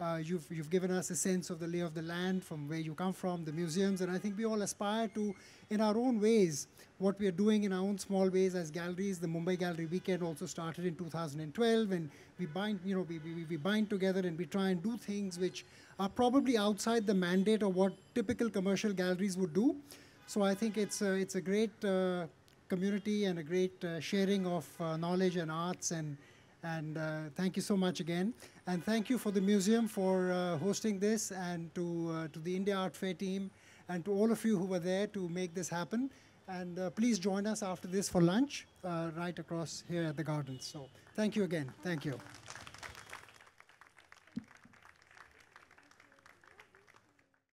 S10: Uh, you've, you've given us a sense of the lay of the land from where you come from, the museums, and I think we all aspire to, in our own ways, what we are doing in our own small ways as galleries. The Mumbai Gallery Weekend also started in 2012, and we bind, you know, we, we, we bind together and we try and do things which are probably outside the mandate of what typical commercial galleries would do. So I think it's a, it's a great uh, community and a great uh, sharing of uh, knowledge and arts and and uh, thank you so much again. And thank you for the museum for uh, hosting this and to, uh, to the India Art Fair team and to all of you who were there to make this happen. And please join us after this for lunch right across here at the gardens. So thank you again. Thank you.